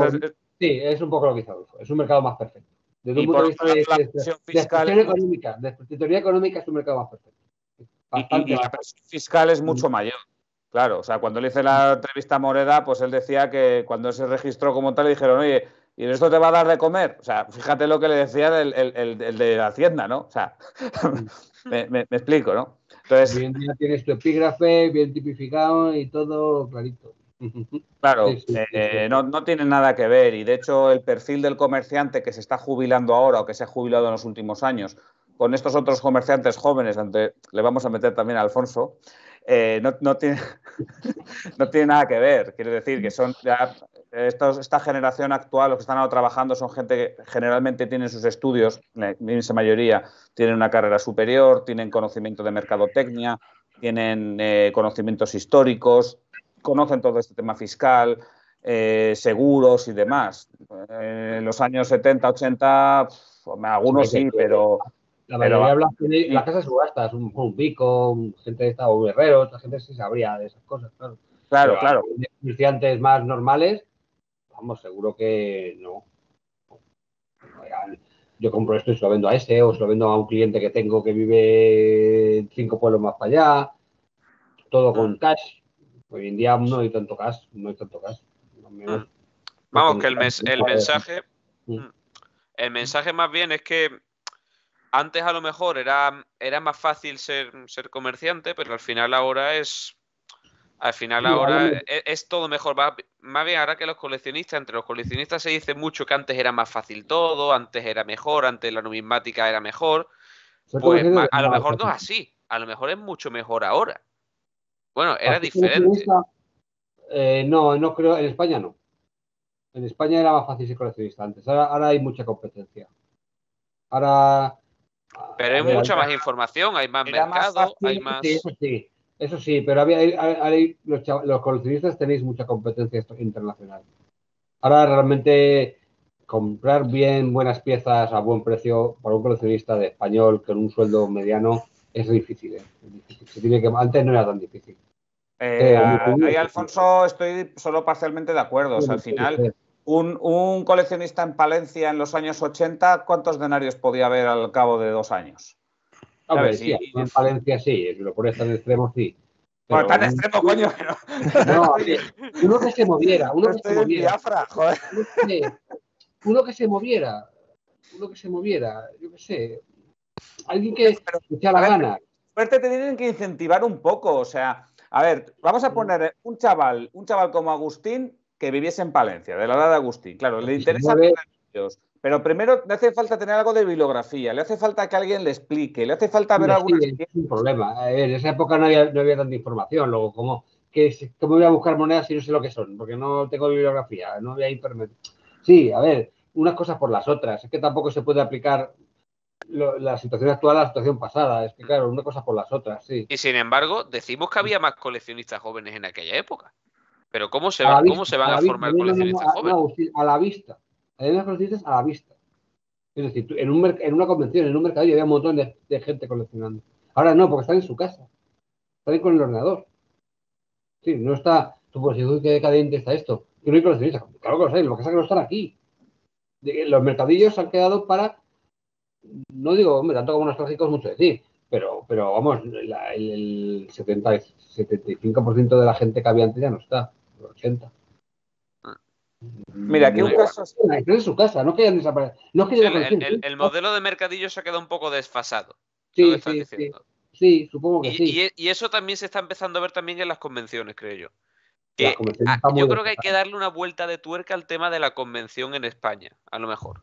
Sí, es un poco lo que hizo Es un mercado más perfecto. Desde un punto de vista de, de, fiscal, económica, de, teoría económica es un mercado más perfecto. Y, la presión fiscal es mucho mm. mayor. Claro, o sea, cuando le hice la entrevista a Moreda, pues él decía que cuando se registró como tal, le dijeron, oye, ¿y esto te va a dar de comer? O sea, fíjate lo que le decía el, el, el, de Hacienda, ¿no? O sea, me, me, explico, ¿no? Entonces, Hoy en día tienes tu epígrafe bien tipificado y todo clarito. Claro, eh, no, no, tiene nada que ver y de hecho el perfil del comerciante que se está jubilando ahora o que se ha jubilado en los últimos años con estos otros comerciantes jóvenes, donde le vamos a meter también a Alfonso, eh, no, tiene, no tiene nada que ver. Quiere decir que son ya esta generación actual, los que están ahora trabajando, son gente que generalmente tienen sus estudios, la inmensa mayoría tienen una carrera superior, tienen conocimiento de mercadotecnia, tienen eh, conocimientos históricos, conocen todo este tema fiscal, eh, seguros y demás. en los años 70, 80, algunos sí, pero... La mayoría habla de las casas subastas, un, un pico, gente de Estado Guerrero, esta gente sí sabría de esas cosas, claro. Claro, claro. Comerciantes más normales, vamos, seguro que no. Yo compro esto y se lo vendo a ese, o se lo vendo a un cliente que tengo que vive cinco pueblos más para allá. Todo con cash. Hoy en día no hay tanto cash, no hay tanto cash. Mm. Vamos, que el, el mensaje, mm. Mm, el mensaje más bien es que antes a lo mejor era, era más fácil ser, ser comerciante, pero al final ahora es. Al final ahora es, todo mejor. Más, bien ahora que los coleccionistas, entre los coleccionistas se dice mucho que antes era más fácil todo, antes era mejor, antes la numismática era mejor. Pues a lo mejor no es así. A lo mejor es mucho mejor ahora. Bueno, era diferente. Eh, no, no creo. En España no. En España era más fácil ser coleccionista antes. ahora hay mucha competencia. Ahora pero hay mucha más información, hay más mercado, hay más. Sí, eso sí, eso sí, pero había, los, coleccionistas tenéis mucha competencia internacional. Ahora realmente comprar bien buenas piezas a buen precio para un coleccionista de español con un sueldo mediano es difícil. ¿eh? tiene que, antes no era tan difícil. Eh, ahí, Alfonso, estoy solo parcialmente de acuerdo. al final, un, coleccionista en Palencia en los años 80, ¿cuántos denarios podía haber al cabo de dos años? En Palencia sí, lo pones tan extremo sí. Pero tan extremo, coño. No, uno que se moviera, uno que se moviera. Uno que se moviera, uno que se moviera, yo qué sé. Alguien que echa la gana. Suerte te tienen que incentivar un poco, o sea, a ver, vamos a poner un chaval, un chaval como Agustín que viviese en Palencia, de la edad de Agustín. Claro, le interesa pero primero le hace falta tener algo de bibliografía, le hace falta que alguien le explique, le hace falta ver alguna. Sí, es un problema. En esa época no había, no había tanta información. Luego, ¿cómo, que, ¿cómo voy a buscar monedas si no sé lo que son? Porque no tengo bibliografía, no había internet. Sí, a ver, unas cosas por las otras. Es que tampoco se puede aplicar la situación actual a la situación pasada. Es que, claro, una cosa por las otras, sí. Y sin embargo, decimos que había más coleccionistas jóvenes en aquella época. Pero ¿cómo se, ¿cómo se van a, formar coleccionistas jóvenes? a la vista. Hay más coleccionistas a la vista. Es decir, en, un, en una convención, en un mercadillo, había un montón de, gente coleccionando. Ahora no, porque están en su casa. Están con el ordenador. Sí, no está. Tú puedes decir, decadente está esto. Y no hay coleccionistas. Claro que lo sé, lo que pasa es que no están aquí. Los mercadillos se han quedado para. No digo, hombre, tanto como los clásicos, mucho decir. Pero, pero vamos, el, 70, 75% de la gente que había antes ya no está. El 80. Mira, aquí un caso en su casa, no que No el, modelo de mercadillo se ha quedado un poco desfasado. Sí, sí, supongo que y, sí. Y, eso también se está empezando a ver también en las convenciones, creo yo. Ah, yo creo que hay que darle una vuelta de tuerca al tema de la convención en España, a lo mejor.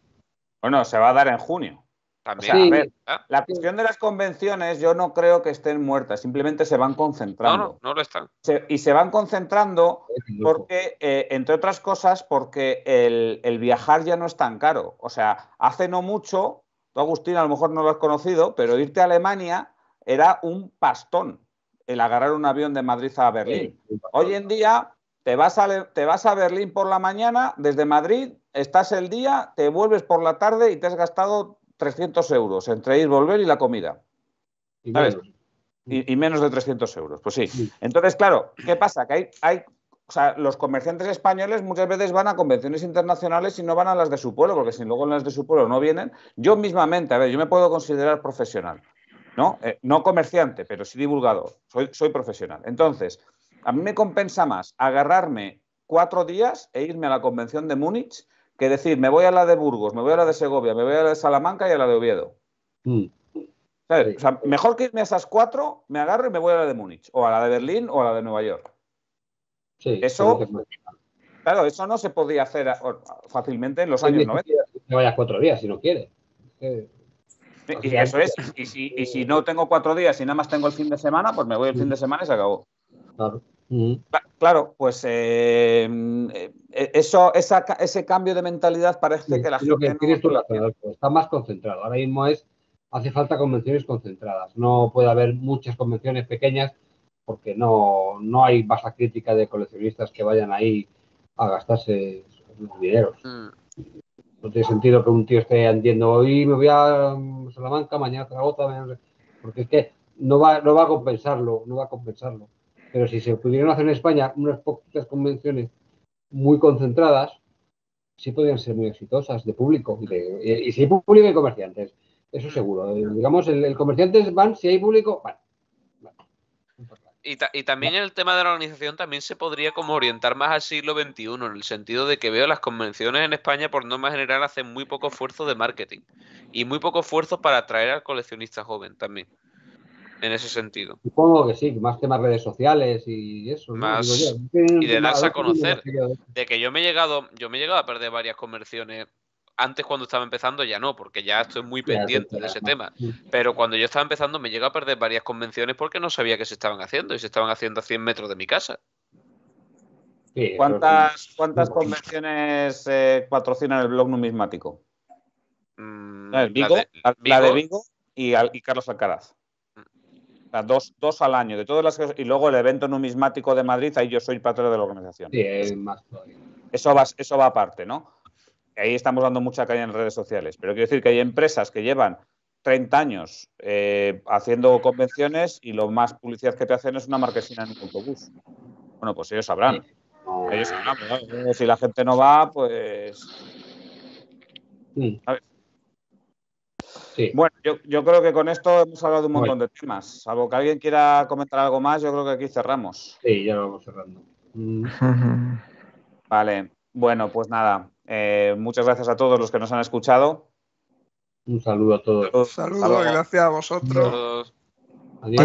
Bueno, se va a dar en junio. También. ¿ah? la cuestión de las convenciones yo no creo que estén muertas, simplemente se van concentrando. No, no, no lo están. y se van concentrando porque, eh, entre otras cosas, porque el, viajar ya no es tan caro. O sea, hace no mucho, tú Agustín a lo mejor no lo has conocido, pero irte a Alemania era un pastón el agarrar un avión de Madrid a Berlín. Hoy en día te vas, a, te vas a Berlín por la mañana, desde Madrid estás el día, te vuelves por la tarde y te has gastado 300 euros entre ir, volver y la comida. Y Menos. Y, menos de 300 euros. Pues sí. Entonces, claro, ¿qué pasa? Que hay, hay o sea, los comerciantes españoles muchas veces van a convenciones internacionales y no van a las de su pueblo, porque si luego las de su pueblo no vienen, yo mismamente, a ver, yo me puedo considerar profesional, ¿no? Eh, no comerciante, pero sí divulgador, soy, soy profesional. Entonces, a mí me compensa más agarrarme cuatro días e irme a la convención de Múnich que decir, me voy a la de Burgos, me voy a la de Segovia, me voy a la de Salamanca y a la de Oviedo. Mm. O sea, mejor que irme a esas cuatro, me agarro y me voy a la de Múnich, o a la de Berlín o a la de Nueva York. Sí, eso, claro, eso no se podía hacer fácilmente en los años 90. Que vayas cuatro días si no quieres. y eso es, y si, y si no tengo cuatro días y nada más tengo el fin de semana, pues me voy el fin de semana y se acabó. Claro. Claro, pues eh, eh, eso, ese cambio de mentalidad parece que la gente. está más concentrado. Ahora mismo es, hace falta convenciones concentradas. No puede haber muchas convenciones pequeñas porque no, no hay masa crítica de coleccionistas que vayan ahí a gastarse los dineros. Mm. No tiene sentido que un tío esté andiendo hoy me voy a Salamanca, mañana a Zaragoza, porque es que no va, no va a compensarlo, no va a compensarlo. Pero si se pudieran hacer en España unas pocas convenciones muy concentradas, sí podrían ser muy exitosas de público. Y, si hay público y comerciantes, eso seguro. Eh, digamos, el, el comerciante van, si hay público, van. Y, y, también el tema de la organización también se podría como orientar más al siglo XXI, en el sentido de que veo las convenciones en España por norma general hacen muy poco esfuerzo de marketing y muy poco esfuerzo para atraer al coleccionista joven también en ese sentido. Supongo que sí, más temas redes sociales y eso. y de darse a conocer. De que yo me he llegado, yo me he llegado a perder varias conversiones. Antes cuando estaba empezando ya no, porque ya estoy muy pendiente de ese tema. Pero cuando yo estaba empezando me llegado a perder varias convenciones porque no sabía que se estaban haciendo y se estaban haciendo a 100 metros de mi casa. ¿Cuántas, ¿Cuántas convenciones eh, patrocinan el blog numismático? Mm, la, de, Vigo, y, y Carlos Alcaraz dos, dos al año, de todas las y luego el evento numismático de Madrid, ahí yo soy patrón de la organización. Sí, más Eso va, eso va aparte, ¿no? Ahí estamos dando mucha caña en redes sociales. Pero quiero decir que hay empresas que llevan 30 años eh, haciendo convenciones y lo más publicidad que te hacen es una marquesina en un autobús. Bueno, pues ellos sabrán. Ellos sabrán, Si la gente no va, pues. Bueno, yo, creo que con esto hemos hablado de un montón de temas. Salvo que alguien quiera comentar algo más, yo creo que aquí cerramos. Sí, ya lo vamos cerrando. Mm. Vale, bueno, pues nada. Eh, muchas gracias a todos los que nos han escuchado. Un saludo a todos. Un saludo, gracias a vosotros. Adiós.